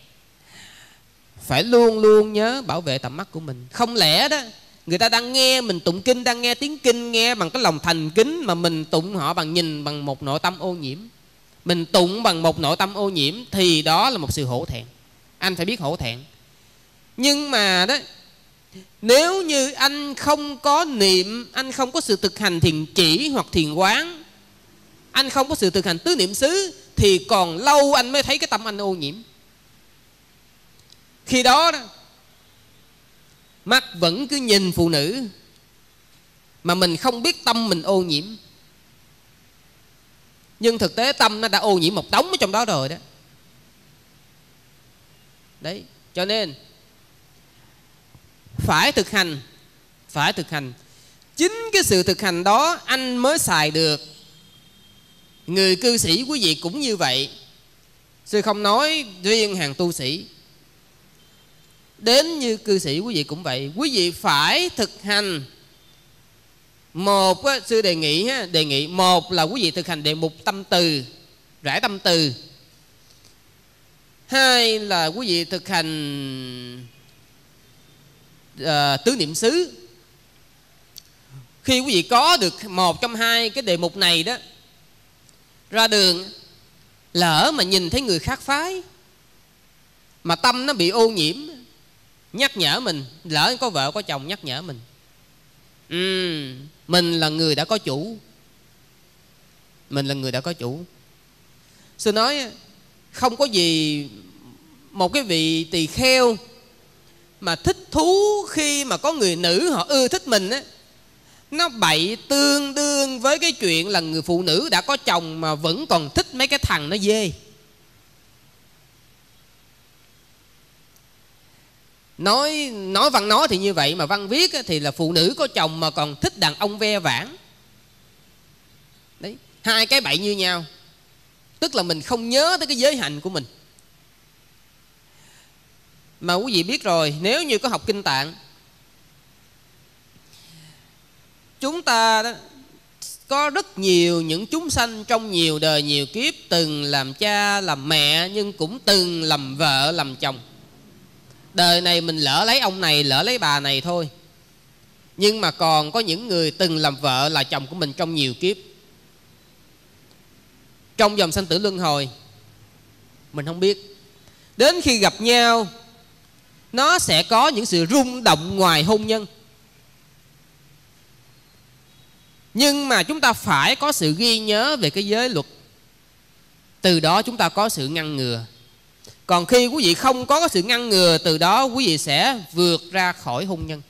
Speaker 2: Phải luôn luôn nhớ bảo vệ tầm mắt của mình. Không lẽ đó người ta đang nghe mình tụng kinh đang nghe tiếng kinh nghe bằng cái lòng thành kính mà mình tụng họ bằng nhìn bằng một nội tâm ô nhiễm. Mình tụng bằng một nội tâm ô nhiễm thì đó là một sự hổ thẹn. Anh phải biết hổ thẹn. Nhưng mà đó nếu như anh không có niệm anh không có sự thực hành thiền chỉ hoặc thiền quán anh không có sự thực hành tứ niệm xứ thì còn lâu anh mới thấy cái tâm anh ô nhiễm. Khi đó, đó mắt vẫn cứ nhìn phụ nữ mà mình không biết tâm mình ô nhiễm. Nhưng thực tế tâm nó đã ô nhiễm một đống ở trong đó rồi đó. Đấy cho nên phải thực hành phải thực hành. Chính cái sự thực hành đó anh mới xài được người cư sĩ quý vị cũng như vậy. Sư không nói riêng hàng tu sĩ. Đến như cư sĩ quý vị cũng vậy. Quý vị phải thực hành. Một sư đề nghị ha, đề nghị một là quý vị thực hành đề mục tâm từ rải tâm từ. Hai là quý vị thực hành à, tứ niệm xứ. Khi quý vị có được một trong hai cái đề mục này đó ra đường lỡ mà nhìn thấy người khác phái mà tâm nó bị ô nhiễm nhắc nhở mình lỡ có vợ có chồng nhắc nhở mình. Ừ, mình là người đã có chủ. Mình là người đã có chủ. Sư nói không có gì một cái vị tỳ kheo mà thích thú khi mà có người nữ họ ưa thích mình á nó bậy tương đương với cái chuyện là người phụ nữ đã có chồng mà vẫn còn thích mấy cái thằng nó dê. Nói nói văn nói thì như vậy mà văn viết thì là phụ nữ có chồng mà còn thích đàn ông ve vãn. Đấy, hai cái bậy như nhau. Tức là mình không nhớ tới cái giới hạnh của mình. Mà quý vị biết rồi, nếu như có học kinh tạng chúng ta đó có rất nhiều những chúng sanh trong nhiều đời nhiều kiếp từng làm cha, làm mẹ, nhưng cũng từng làm vợ, làm chồng. Đời này mình lỡ lấy ông này, lỡ lấy bà này thôi. Nhưng mà còn có những người từng làm vợ, là chồng của mình trong nhiều kiếp. Trong dòng sanh tử luân hồi, mình không biết. Đến khi gặp nhau, nó sẽ có những sự rung động ngoài hôn nhân. Nhưng mà chúng ta phải có sự ghi nhớ về cái giới luật. Từ đó chúng ta có sự ngăn ngừa. Còn khi quý vị không có sự ngăn ngừa, từ đó quý vị sẽ vượt ra khỏi hôn nhân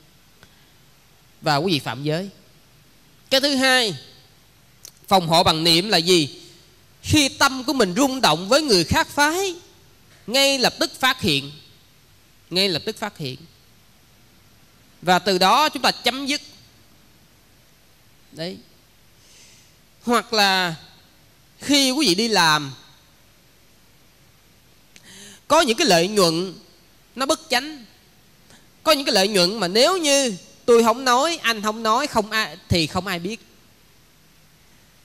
Speaker 2: và quý vị phạm giới. Cái thứ hai, phòng hộ bằng niệm là gì? Khi tâm của mình rung động với người khác phái, ngay lập tức phát hiện. Ngay lập tức phát hiện. Và từ đó chúng ta chấm dứt đấy. Hoặc là khi quý vị đi làm, có những cái lợi nhuận nó bất chánh. Có những cái lợi nhuận mà nếu như tôi không nói, anh không nói, không ai, thì không ai biết.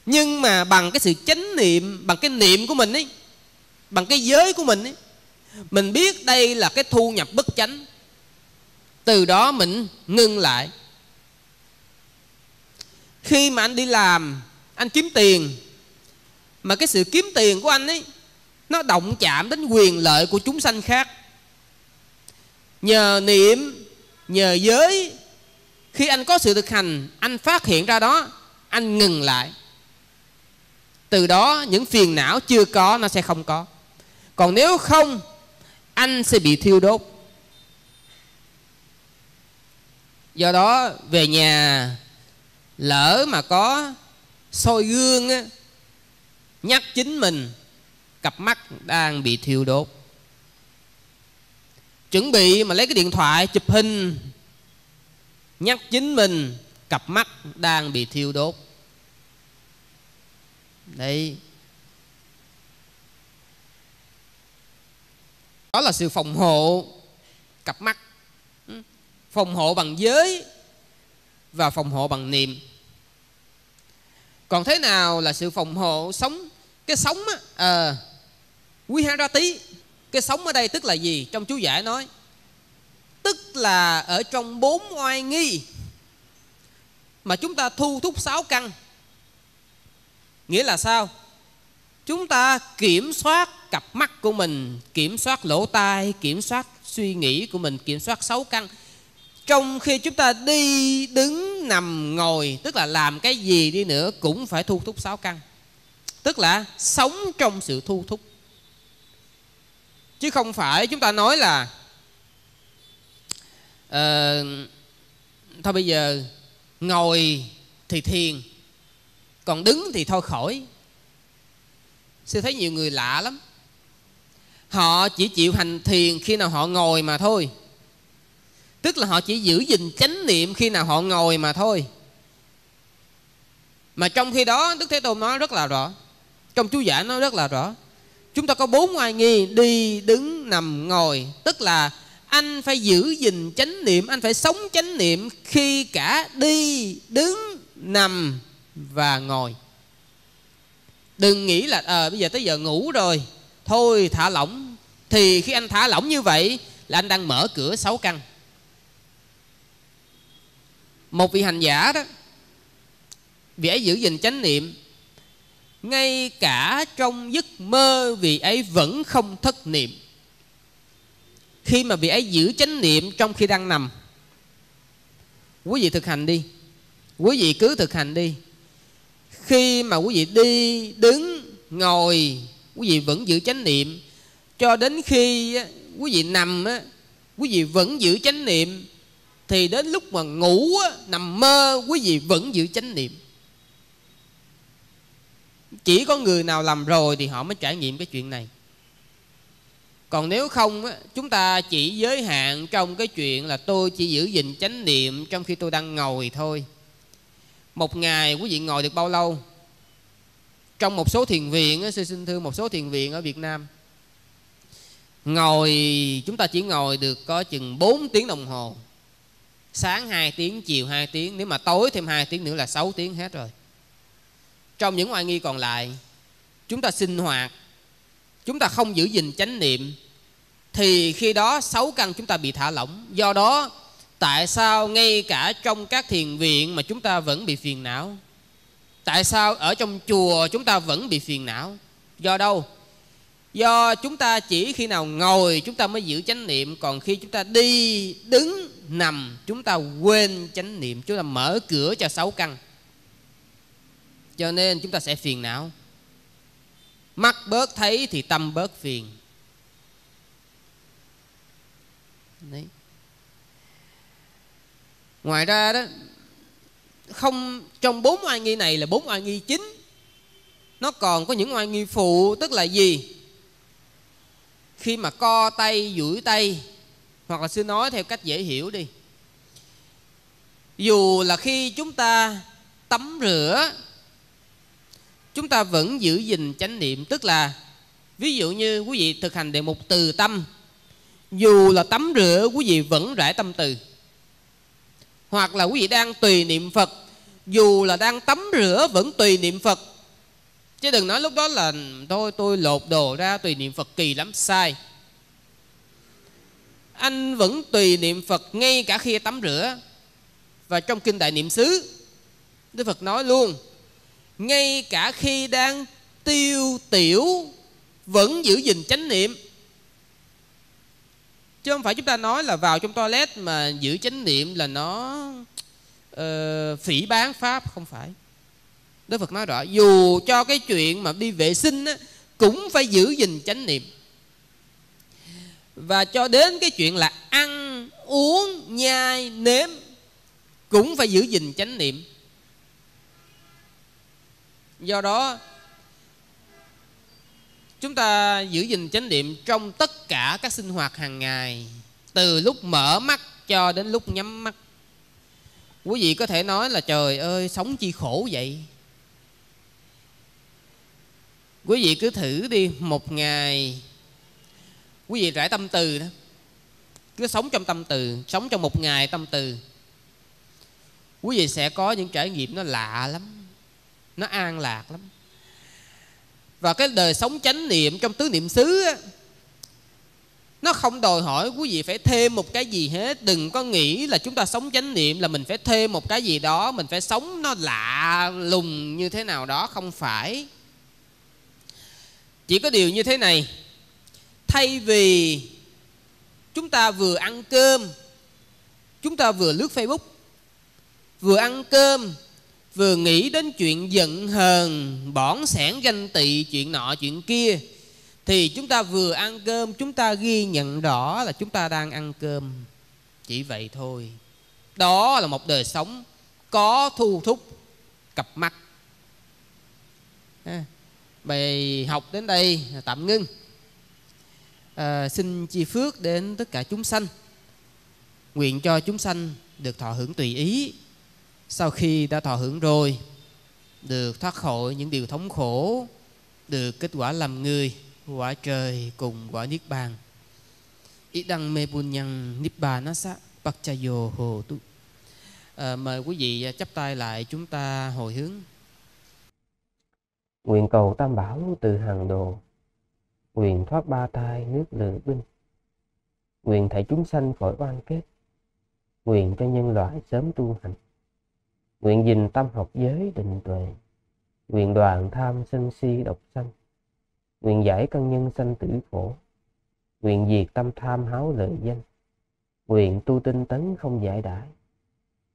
Speaker 2: Nhưng mà bằng cái sự chánh niệm, bằng cái niệm của mình ấy, bằng cái giới của mình ấy, mình biết đây là cái thu nhập bất chánh. Từ đó mình ngưng lại khi mà anh đi làm, anh kiếm tiền, mà cái sự kiếm tiền của anh ấy, nó động chạm đến quyền lợi của chúng sanh khác. Nhờ niệm, nhờ giới, khi anh có sự thực hành, anh phát hiện ra đó, anh ngừng lại. Từ đó, những phiền não chưa có, nó sẽ không có. Còn nếu không, anh sẽ bị thiêu đốt. Do đó, về nhà lỡ mà có soi gương á, nhắc chính mình cặp mắt đang bị thiêu đốt. Chuẩn bị mà lấy cái điện thoại chụp hình nhắc chính mình cặp mắt đang bị thiêu đốt. Đấy. Đó là sự phòng hộ cặp mắt. Phòng hộ bằng giới và phòng hộ bằng niệm còn thế nào là sự phòng hộ sống? Cái sống á ờ, à, viharati cái sống ở đây tức là gì? Trong chú giải nói. Tức là ở trong bốn oai nghi mà chúng ta thu thúc sáu căn. Nghĩa là sao? Chúng ta kiểm soát cặp mắt của mình kiểm soát lỗ tai kiểm soát suy nghĩ của mình kiểm soát sáu căn trong khi chúng ta đi đứng nằm ngồi tức là làm cái gì đi nữa cũng phải thu thúc sáu căn. Tức là sống trong sự thu thúc. Chứ không phải chúng ta nói là uh, thôi bây giờ ngồi thì thiền còn đứng thì thôi khỏi. Sư thấy nhiều người lạ lắm. Họ chỉ chịu hành thiền khi nào họ ngồi mà thôi tức là họ chỉ giữ gìn chánh niệm khi nào họ ngồi mà thôi. Mà trong khi đó đức thế tôn nói rất là rõ. Trong chú giả nói rất là rõ. Chúng ta có bốn ngoại nghi đi đứng nằm ngồi. Tức là anh phải giữ gìn chánh niệm anh phải sống chánh niệm khi cả đi đứng nằm và ngồi. Đừng nghĩ là à, bây giờ tới giờ ngủ rồi. Thôi thả lỏng. Thì khi anh thả lỏng như vậy là anh đang mở cửa sáu căn một vị hành giả đó, vị ấy giữ gìn chánh niệm, ngay cả trong giấc mơ vị ấy vẫn không thất niệm. Khi mà vị ấy giữ chánh niệm trong khi đang nằm, quý vị thực hành đi, quý vị cứ thực hành đi. Khi mà quý vị đi, đứng, ngồi, quý vị vẫn giữ chánh niệm. Cho đến khi quý vị nằm quý vị vẫn giữ chánh niệm thì đến lúc mà ngủ nằm mơ, quý vị vẫn giữ chánh niệm. Chỉ có người nào làm rồi thì họ mới trải nghiệm cái chuyện này. Còn nếu không chúng ta chỉ giới hạn trong cái chuyện là tôi chỉ giữ gìn chánh niệm trong khi tôi đang ngồi thôi. Một ngày quý vị ngồi được bao lâu? Trong một số thiền viện sư xin thưa một số thiền viện ở việt nam, ngồi, chúng ta chỉ ngồi được có chừng 4 tiếng đồng hồ sáng 2 tiếng, chiều 2 tiếng, nếu mà tối thêm 2 tiếng nữa là 6 tiếng hết rồi. Trong những oai nghi còn lại, chúng ta sinh hoạt, chúng ta không giữ gìn chánh niệm, thì khi đó sáu căn chúng ta bị thả lỏng. Do đó, tại sao ngay cả trong các thiền viện mà chúng ta vẫn bị phiền não? Tại sao ở trong chùa chúng ta vẫn bị phiền não? Do đâu? Do chúng ta chỉ khi nào ngồi chúng ta mới giữ chánh niệm, còn khi chúng ta đi, đứng nằm, chúng ta quên chánh niệm, chúng ta mở cửa cho sáu căn. Cho nên chúng ta sẽ phiền não. Mắt bớt thấy thì tâm bớt phiền. Đấy. ngoài ra đó, không, trong bốn oai nghi này là bốn oai nghi chính. Nó còn có những oai nghi phụ, tức là gì? Khi mà co tay, duỗi tay hoặc là sư nói theo cách dễ hiểu đi. Dù là khi chúng ta tắm rửa, chúng ta vẫn giữ gìn chánh niệm. Tức là, ví dụ như quý vị thực hành đề mục từ tâm, dù là tắm rửa, quý vị vẫn rải tâm từ. Hoặc là quý vị đang tùy niệm phật, dù là đang tắm rửa vẫn tùy niệm phật. Chứ đừng nói lúc đó là, thôi tôi lột đồ ra, tùy niệm phật kỳ lắm, sai anh vẫn tùy niệm phật ngay cả khi tắm rửa. Và trong kinh đại niệm xứ đức phật nói luôn ngay cả khi đang tiêu tiểu vẫn giữ gìn chánh niệm. Chứ không phải chúng ta nói là vào trong toilet mà giữ chánh niệm là nó uh, phỉ bán pháp không phải. Đức Phật nói rõ dù cho cái chuyện mà đi vệ sinh á, cũng phải giữ gìn chánh niệm và cho đến cái chuyện là ăn, uống, nhai, nếm cũng phải giữ gìn chánh niệm. Do đó, chúng ta giữ gìn chánh niệm trong tất cả các sinh hoạt hàng ngày, từ lúc mở mắt cho đến lúc nhắm mắt. Quý vị có thể nói là, trời ơi, sống chi khổ vậy? Quý vị cứ thử đi, một ngày quý vị rải tâm từ đó. Cứ sống trong tâm từ sống trong một ngày tâm từ. Quý vị sẽ có những trải nghiệm nó lạ lắm nó an lạc lắm. Và cái đời sống chánh niệm trong tứ niệm xứ á, nó không đòi hỏi quý vị phải thêm một cái gì hết. Đừng có nghĩ là chúng ta sống chánh niệm là mình phải thêm một cái gì đó mình phải sống nó lạ lùng như thế nào đó. Không phải. Chỉ có điều như thế này thay vì chúng ta vừa ăn cơm, chúng ta vừa lướt facebook, vừa ăn cơm, vừa nghĩ đến chuyện giận hờn bỏn sẻn ganh tị chuyện nọ, chuyện kia, thì chúng ta vừa ăn cơm, chúng ta ghi nhận rõ là chúng ta đang ăn cơm. Chỉ vậy thôi. Đó là một đời sống có thu thúc cặp mắt. Bài học đến đây tạm ngưng à, xin chi phước đến tất cả chúng sanh. Nguyện cho chúng sanh được thọ hưởng tùy ý. Sau khi đã thọ hưởng rồi được thoát khỏi những điều thống khổ được kết quả làm người quả trời cùng quả niết bàn. Idang me bunyan cha vô hồ tu. À, mời quý vị à, chắp tay lại chúng ta hồi hướng.
Speaker 3: Nguyện cầu tam bảo từ hàng đồ nguyện thoát ba thai nước lửa binh. Nguyện thảy chúng sanh khỏi oan kết. Nguyện cho nhân loại sớm tu hành. Nguyện gìn tâm học giới định tuệ. Nguyện đoàn tham sân si độc sanh. Nguyện giải căn nhân sanh tử khổ. Nguyện diệt tâm tham háo lợi danh. Nguyện tu tinh tấn không giải đãi.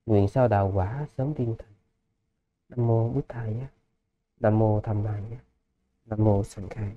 Speaker 3: Nguyện sao đạo quả sớm tiên thành. Nam mô bút thầy nam mô tham mai nam mô sanh khai